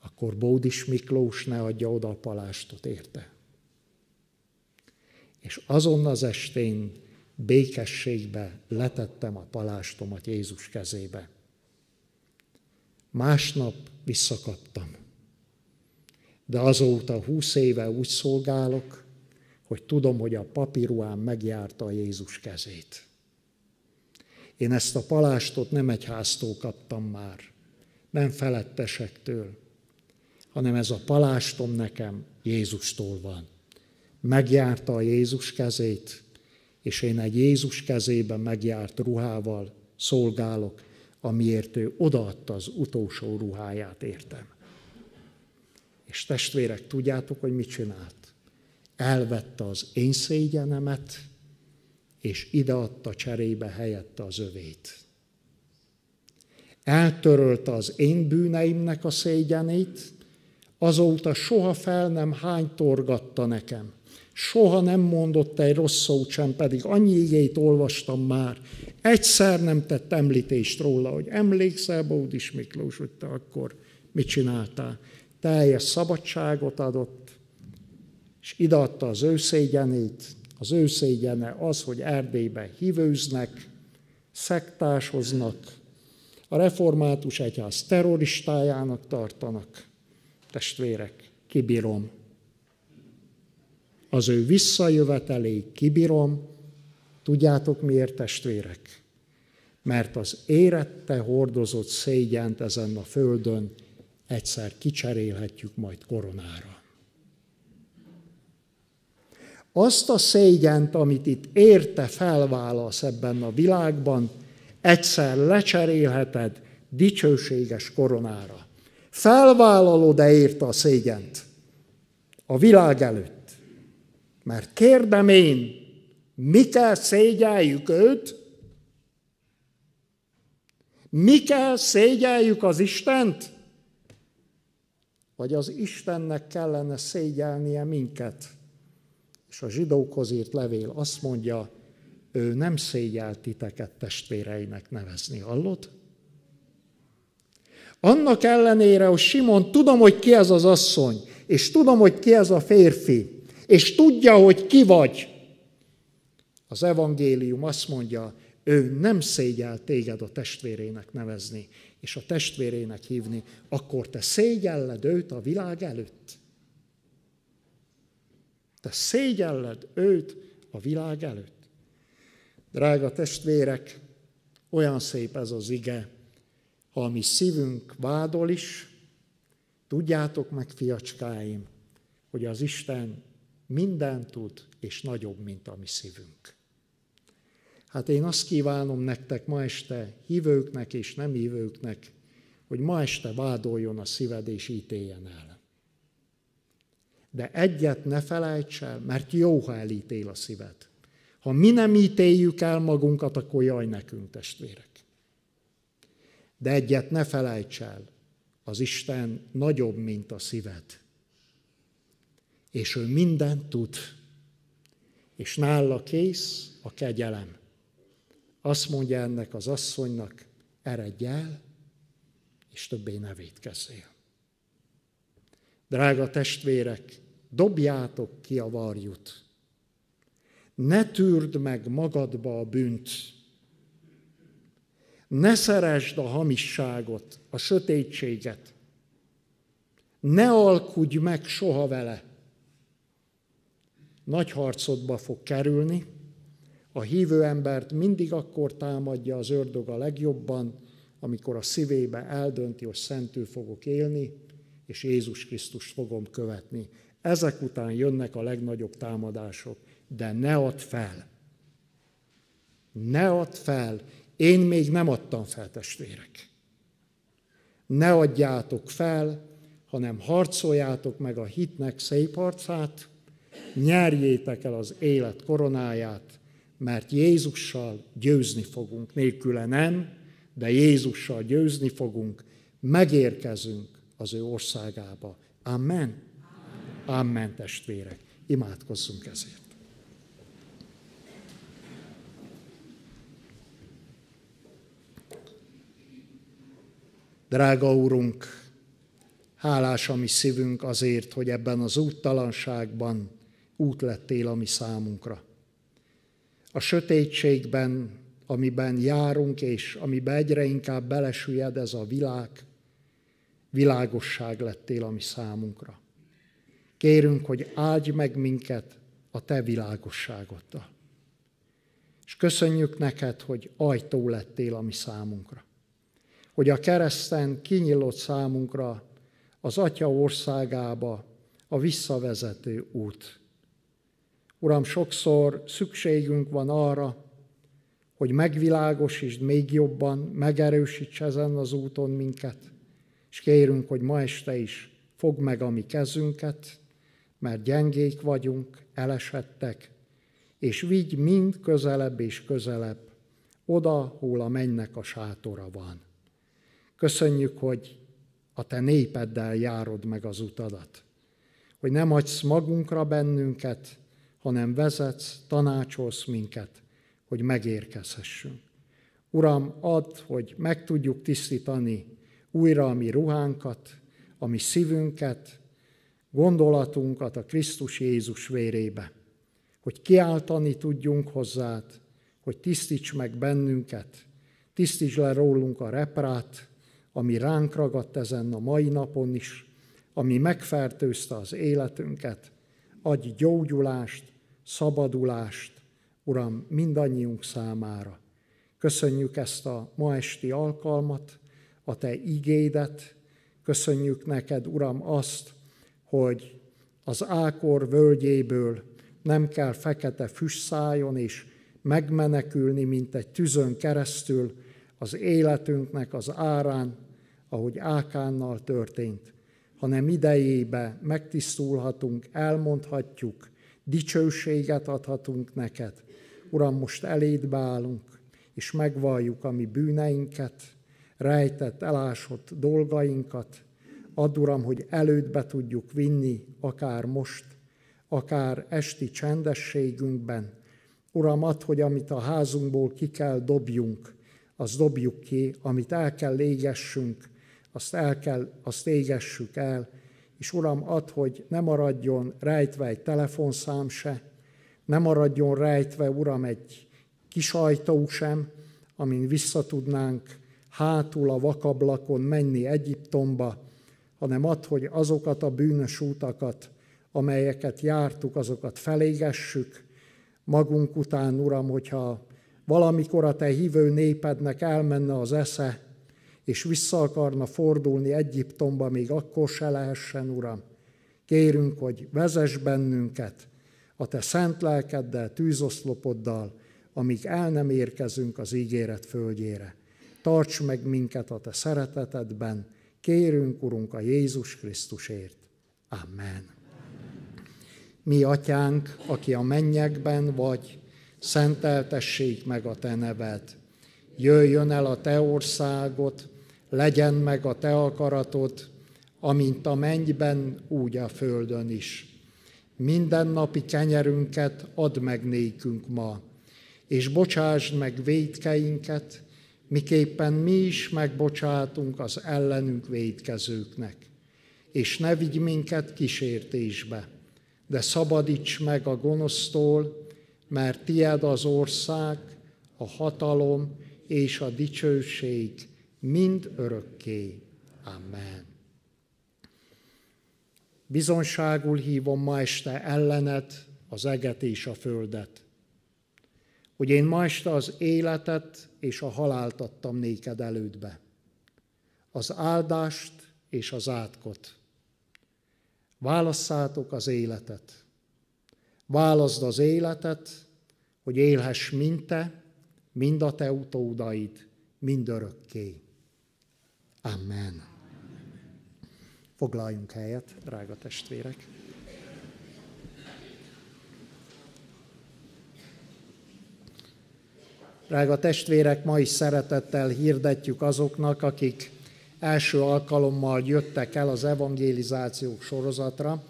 Akkor Bódis Miklós ne adja oda a palástot, érte? És azon az estén békességbe letettem a palástomat Jézus kezébe. Másnap visszakaptam. De azóta húsz éve úgy szolgálok, hogy tudom, hogy a papíruám megjárta Jézus kezét. Én ezt a palástot nem egy háztól kaptam már, nem felettesektől, hanem ez a palástom nekem Jézustól van megjárta a Jézus kezét, és én egy Jézus kezében megjárt ruhával szolgálok, amiért ő odaadta az utolsó ruháját értem. És testvérek, tudjátok, hogy mit csinált? Elvette az én szégyenemet, és ideadta cserébe helyette az övét. Eltörölte az én bűneimnek a szégyenét, azóta soha fel nem hánytorgatta nekem soha nem mondott egy rossz szót sem, pedig annyi igét olvastam már. Egyszer nem tett említést róla, hogy emlékszel, Bódis Miklós, hogy te akkor mit csináltál. Teljes szabadságot adott, és ideadta az ő szégyenét. Az ő szégyene az, hogy Erdélybe hívőznek, szektásoznak, a református egyház terroristájának tartanak. Testvérek, kibírom az ő visszajöveteléig kibírom, tudjátok miért, testvérek? Mert az érette hordozott szégyent ezen a földön egyszer kicserélhetjük majd koronára. Azt a szégyent, amit itt érte felválasz ebben a világban, egyszer lecserélheted dicsőséges koronára. Felvállalod-e érte a szégyent a világ előtt? Mert kérdem én, mi kell szégyeljük őt? Mi kell szégyeljük az Istent? Vagy az Istennek kellene szégyelnie minket? És a zsidókhoz írt levél azt mondja, ő nem szégyel titeket testvéreinek nevezni. Hallod? Annak ellenére, hogy Simon, tudom, hogy ki ez az asszony, és tudom, hogy ki ez a férfi, és tudja, hogy ki vagy. Az evangélium azt mondja, ő nem szégyel téged a testvérének nevezni, és a testvérének hívni, akkor te szégyelled őt a világ előtt. Te szégyelled őt a világ előtt. Drága testvérek, olyan szép ez az ige, ha a mi szívünk vádol is, tudjátok meg, fiacskáim, hogy az Isten mindent tud, és nagyobb, mint a mi szívünk. Hát én azt kívánom nektek ma este, hívőknek és nem hívőknek, hogy ma este vádoljon a szíved és ítéljen el. De egyet ne felejts el, mert jó, ha elítél a szíved. Ha mi nem ítéljük el magunkat, akkor jaj nekünk, testvérek. De egyet ne felejts el, az Isten nagyobb, mint a szíved. És ő mindent tud. És nála kész a kegyelem. Azt mondja ennek az asszonynak, eredj el, és többé ne védkezzél. Drága testvérek, dobjátok ki a varjut. Ne tűrd meg magadba a bűnt. Ne szeresd a hamisságot, a sötétséget. Ne alkudj meg soha vele. Nagy harcodba fog kerülni, a hívő embert mindig akkor támadja az ördög a legjobban, amikor a szívébe eldönti, hogy szentül fogok élni, és Jézus Krisztust fogom követni. Ezek után jönnek a legnagyobb támadások, de ne add fel. Ne add fel. Én még nem adtam fel, testvérek. Ne adjátok fel, hanem harcoljátok meg a hitnek szép harcát, nyerjétek el az élet koronáját, mert Jézussal győzni fogunk, nélküle nem, de Jézussal győzni fogunk, megérkezünk az ő országába. Amen. Amen, testvérek. Imádkozzunk ezért. Drága Úrunk, hálás a mi szívünk azért, hogy ebben az úttalanságban út lettél a mi számunkra a sötétségben, amiben járunk, és amiben egyre inkább belesüllyed ez a világ, világosság lettél a mi számunkra. Kérünk, hogy áldj meg minket a te világosságoddal. És köszönjük neked, hogy ajtó lettél a mi számunkra. Hogy a kereszten kinyilott számunkra az Atya országába a visszavezető út Uram, sokszor szükségünk van arra, hogy megvilágosítsd még jobban, megerősíts ezen az úton minket, és kérünk, hogy ma este is fog meg a mi kezünket, mert gyengék vagyunk, elesettek, és vigy mind közelebb és közelebb, oda, hol a mennek a sátora van. Köszönjük, hogy a te népeddel járod meg az utadat, hogy nem hagysz magunkra bennünket, hanem vezetsz, tanácsolsz minket, hogy megérkezhessünk. Uram, add, hogy meg tudjuk tisztítani újra a mi ruhánkat, a mi szívünket, gondolatunkat a Krisztus Jézus vérébe, hogy kiáltani tudjunk hozzád, hogy tisztíts meg bennünket, tisztíts le rólunk a reprát, ami ránk ragadt ezen a mai napon is, ami megfertőzte az életünket, adj gyógyulást, szabadulást, Uram, mindannyiunk számára. Köszönjük ezt a ma esti alkalmat, a Te igédet, köszönjük neked, Uram, azt, hogy az Ákor völgyéből nem kell fekete füst szálljon és megmenekülni, mint egy tüzön keresztül az életünknek az árán, ahogy Ákánnal történt, hanem idejébe megtisztulhatunk, elmondhatjuk, dicsőséget adhatunk neked. Uram, most eléd beállunk, és megvalljuk a mi bűneinket, rejtett, elásott dolgainkat. Add, Uram, hogy elődbe tudjuk vinni, akár most, akár esti csendességünkben. Uram, add, hogy amit a házunkból ki kell dobjunk, azt dobjuk ki, amit el kell égessünk, azt, el kell, azt égessük el, és Uram, ad, hogy ne maradjon rejtve egy telefonszám se, ne maradjon rejtve, Uram, egy kis ajtó sem, amin visszatudnánk hátul a vakablakon menni Egyiptomba, hanem ad, hogy azokat a bűnös útakat, amelyeket jártuk, azokat felégessük magunk után, Uram, hogyha valamikor a Te hívő népednek elmenne az esze, és vissza akarna fordulni Egyiptomba, még akkor se lehessen, Uram. Kérünk, hogy vezess bennünket a Te szent lelkeddel, tűzoszlopoddal, amíg el nem érkezünk az ígéret földjére. Tarts meg minket a Te szeretetedben, kérünk, Urunk, a Jézus Krisztusért. Amen. Mi, Atyánk, aki a mennyekben vagy, szenteltessék meg a Te neved. Jöjjön el a Te országot, legyen meg a Te akaratod, amint a mennyben, úgy a földön is. Minden napi kenyerünket add meg nékünk ma, és bocsásd meg védkeinket, miképpen mi is megbocsátunk az ellenünk védkezőknek. És ne vigy minket kísértésbe, de szabadíts meg a gonosztól, mert tied az ország, a hatalom és a dicsőség mind örökké. Amen. Bizonságul hívom ma este ellened az eget és a földet, hogy én ma este az életet és a halált adtam néked elődbe, az áldást és az átkot. Válasszátok az életet. Válaszd az életet, hogy élhess mind te, mind a te utódaid, mind örökké. Amen. Foglaljunk helyet, drága testvérek. Drága testvérek, ma is szeretettel hirdetjük azoknak, akik első alkalommal jöttek el az evangelizációk sorozatra,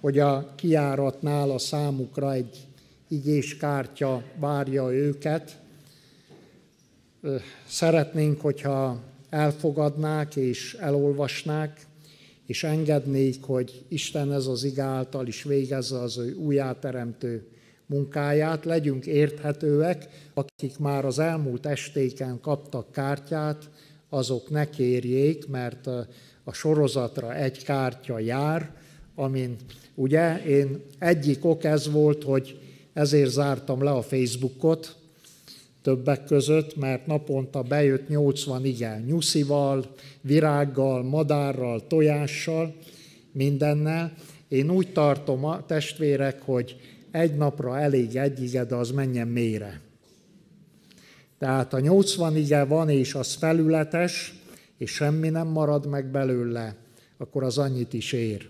hogy a kiáratnál a számukra egy igéskártya várja őket. Szeretnénk, hogyha elfogadnák és elolvasnák, és engednék, hogy Isten ez az ig által is végezze az ő újjáteremtő munkáját, legyünk érthetőek, akik már az elmúlt estéken kaptak kártyát, azok ne kérjék, mert a sorozatra egy kártya jár, amin ugye én egyik ok ez volt, hogy ezért zártam le a Facebookot, többek között, mert naponta bejött 80 igen, nyuszival, virággal, madárral, tojással, mindennel. Én úgy tartom a testvérek, hogy egy napra elég egy ige, de az menjen mélyre. Tehát a 80 ige van, és az felületes, és semmi nem marad meg belőle, akkor az annyit is ér.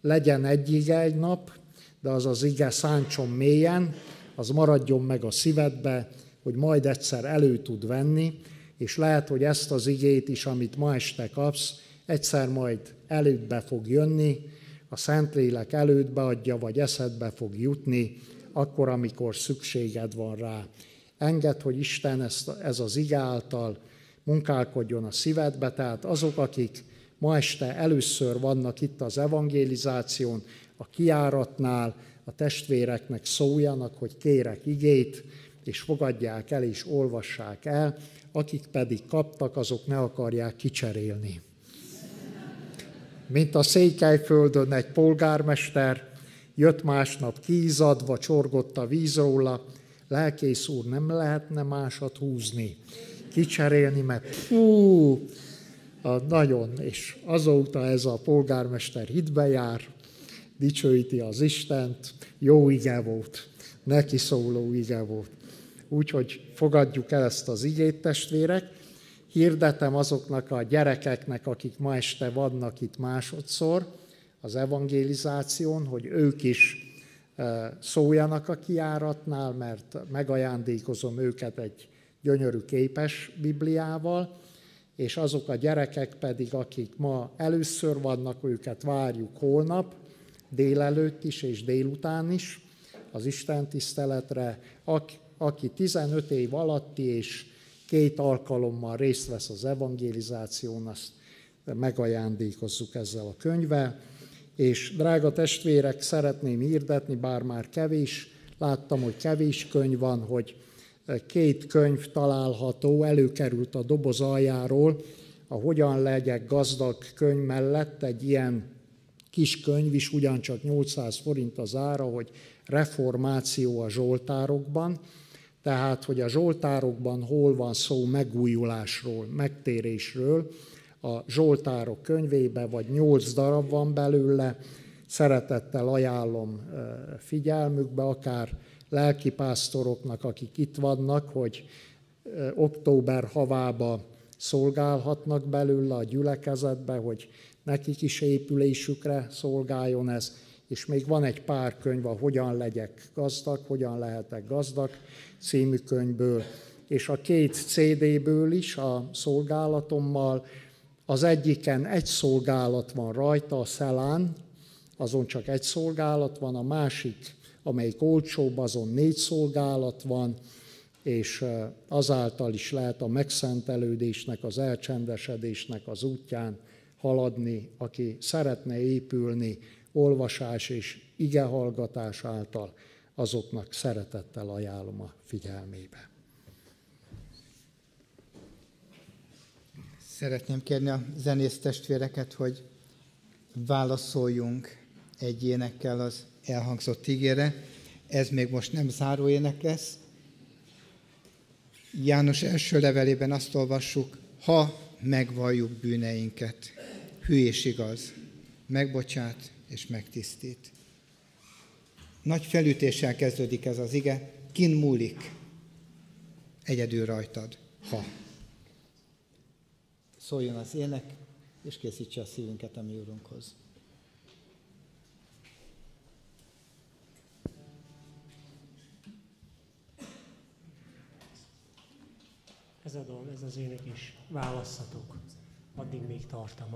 Legyen egy ige egy nap, de az az ige szántson mélyen, az maradjon meg a szívedbe, hogy majd egyszer elő tud venni, és lehet, hogy ezt az igét is, amit ma este kapsz, egyszer majd elődbe fog jönni, a Szentlélek elődbe adja, vagy eszedbe fog jutni, akkor, amikor szükséged van rá. Engedd, hogy Isten ezt, ez az ige által munkálkodjon a szívedbe, tehát azok, akik ma este először vannak itt az evangelizáción, a kiáratnál, a testvéreknek szóljanak, hogy kérek igét, és fogadják el, és olvassák el, akik pedig kaptak, azok ne akarják kicserélni. Mint a Székelyföldön egy polgármester, jött másnap kízadva, csorgott a víz róla, lelkész úr, nem lehetne másat húzni, kicserélni, mert fú, a nagyon, és azóta ez a polgármester hitbe jár, dicsőíti az Istent, jó ige volt, neki szóló ige volt. Úgyhogy fogadjuk el ezt az igét, testvérek. Hirdetem azoknak a gyerekeknek, akik ma este vannak itt másodszor az evangelizáción, hogy ők is e, szóljanak a kiáratnál, mert megajándékozom őket egy gyönyörű képes Bibliával, és azok a gyerekek pedig, akik ma először vannak, őket várjuk holnap, délelőtt is és délután is az Isten tiszteletre, aki 15 év alatti és két alkalommal részt vesz az evangelizáción, azt megajándékozzuk ezzel a könyvvel. és drága testvérek, szeretném hirdetni, bár már kevés, láttam, hogy kevés könyv van, hogy két könyv található, előkerült a doboz aljáról, a Hogyan legyek gazdag könyv mellett egy ilyen kis könyv is, ugyancsak 800 forint az ára, hogy reformáció a Zsoltárokban, tehát, hogy a Zsoltárokban hol van szó megújulásról, megtérésről, a Zsoltárok könyvébe, vagy nyolc darab van belőle, szeretettel ajánlom figyelmükbe, akár lelkipásztoroknak, akik itt vannak, hogy október havába szolgálhatnak belőle a gyülekezetbe, hogy nekik is épülésükre szolgáljon ez, és még van egy pár könyv, a Hogyan legyek gazdag, Hogyan lehetek gazdag című könyvből, és a két CD-ből is a szolgálatommal, az egyiken egy szolgálat van rajta, a Szelán, azon csak egy szolgálat van, a másik, amelyik olcsóbb, azon négy szolgálat van, és azáltal is lehet a megszentelődésnek, az elcsendesedésnek az útján haladni, aki szeretne épülni olvasás és igehallgatás által, azoknak szeretettel ajánlom a figyelmébe. Szeretném kérni a zenész testvéreket, hogy válaszoljunk egy énekkel az elhangzott ígére. Ez még most nem záró ének lesz. János első levelében azt olvassuk, ha megvalljuk bűneinket, hű és igaz, megbocsát és megtisztít. Nagy felütéssel kezdődik ez az ige, kin múlik, egyedül rajtad, ha. Szóljon az ének, és készítse a szívünket a mi Úrunkhoz. Ez a dal, ez az ének is válasszatok. Addig még tartam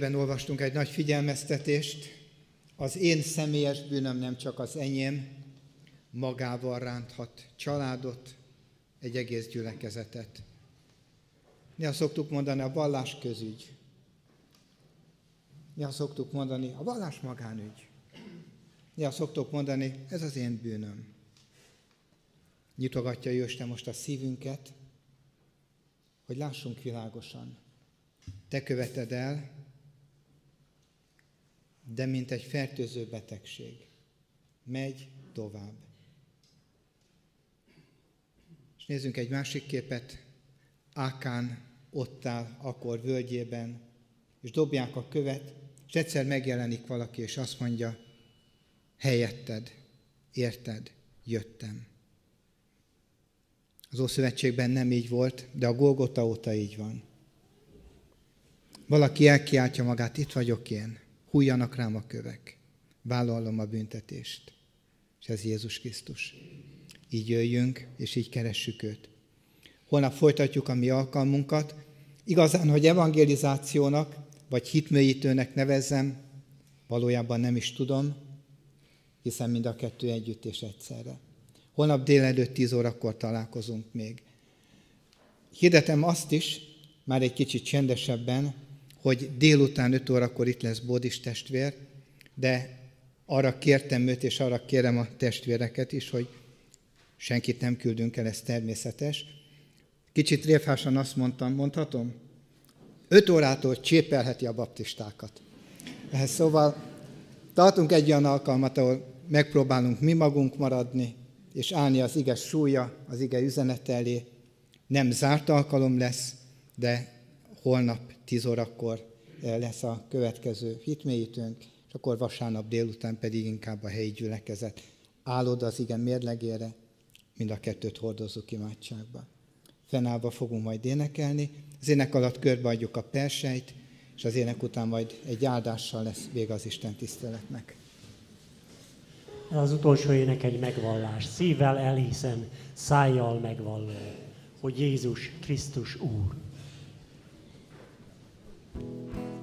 igében olvastunk egy nagy figyelmeztetést. Az én személyes bűnöm nem csak az enyém, magával ránthat családot, egy egész gyülekezetet. azt szoktuk mondani, a vallás közügy. azt szoktuk mondani, a vallás magánügy. azt szoktuk mondani, ez az én bűnöm. Nyitogatja Jóisten most a szívünket, hogy lássunk világosan. Te követed el, de mint egy fertőző betegség. Megy tovább. És nézzünk egy másik képet. Ákán ott áll akkor völgyében, és dobják a követ, és egyszer megjelenik valaki, és azt mondja, helyetted, érted, jöttem. Az Ószövetségben nem így volt, de a Golgota óta így van. Valaki elkiáltja magát, itt vagyok én, hújjanak rám a kövek, vállalom a büntetést. És ez Jézus Krisztus. Így jöjjünk, és így keressük őt. Holnap folytatjuk a mi alkalmunkat. Igazán, hogy evangelizációnak, vagy hitmélyítőnek nevezzem, valójában nem is tudom, hiszen mind a kettő együtt és egyszerre. Holnap délelőtt 10 órakor találkozunk még. Hirdetem azt is, már egy kicsit csendesebben, hogy délután 5 órakor itt lesz Bódis testvér, de arra kértem őt, és arra kérem a testvéreket is, hogy senkit nem küldünk el, ez természetes. Kicsit réfásan azt mondtam, mondhatom? 5 órától csépelheti a baptistákat. Szóval tartunk egy olyan alkalmat, ahol megpróbálunk mi magunk maradni, és állni az ige súlya, az ige üzenet elé. Nem zárt alkalom lesz, de holnap 10 órakor eh, lesz a következő hitmélyítőnk, és akkor vasárnap délután pedig inkább a helyi gyülekezet. Állod az igen mérlegére, mind a kettőt hordozzuk imádságba. Fennállva fogunk majd énekelni, az ének alatt körbeadjuk a perseit, és az ének után majd egy áldással lesz vége az Isten tiszteletnek. Az utolsó ének egy megvallás. Szívvel elhiszem, szájjal megvallom, hogy Jézus Krisztus Úr. あ!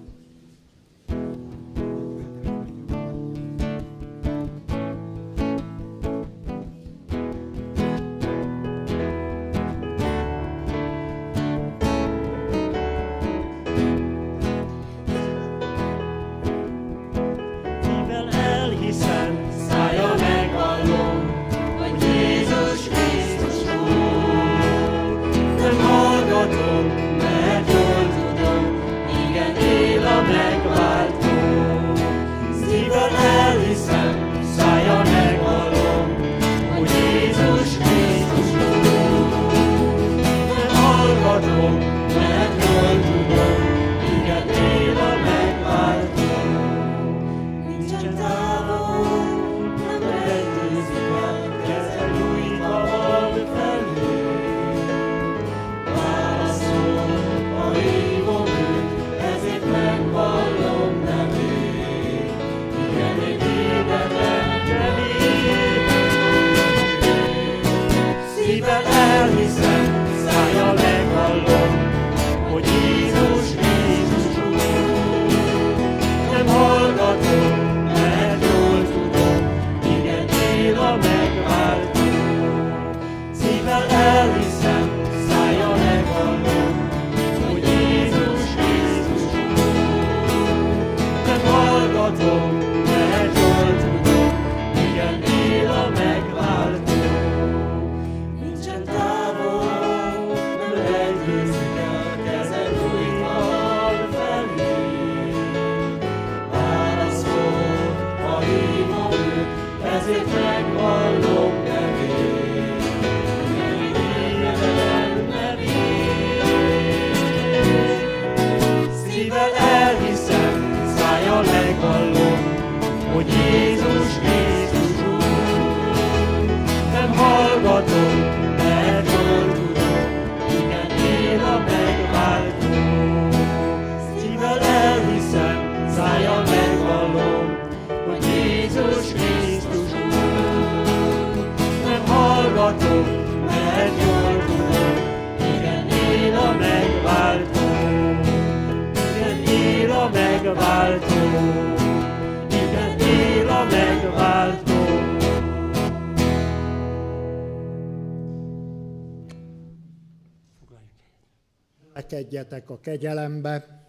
Ekedjetek a kegyelembe,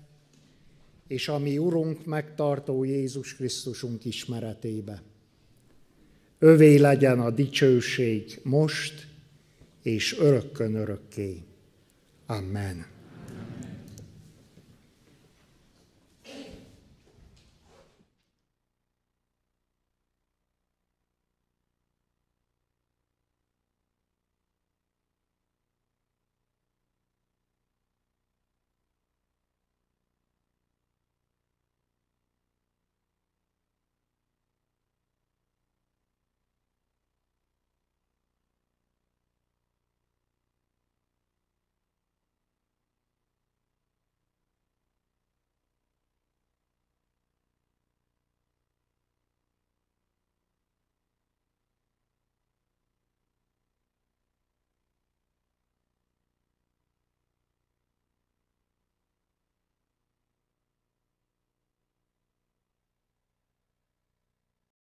és a mi Urunk megtartó Jézus Krisztusunk ismeretébe. Övé legyen a dicsőség most és örökkön örökké. Amen.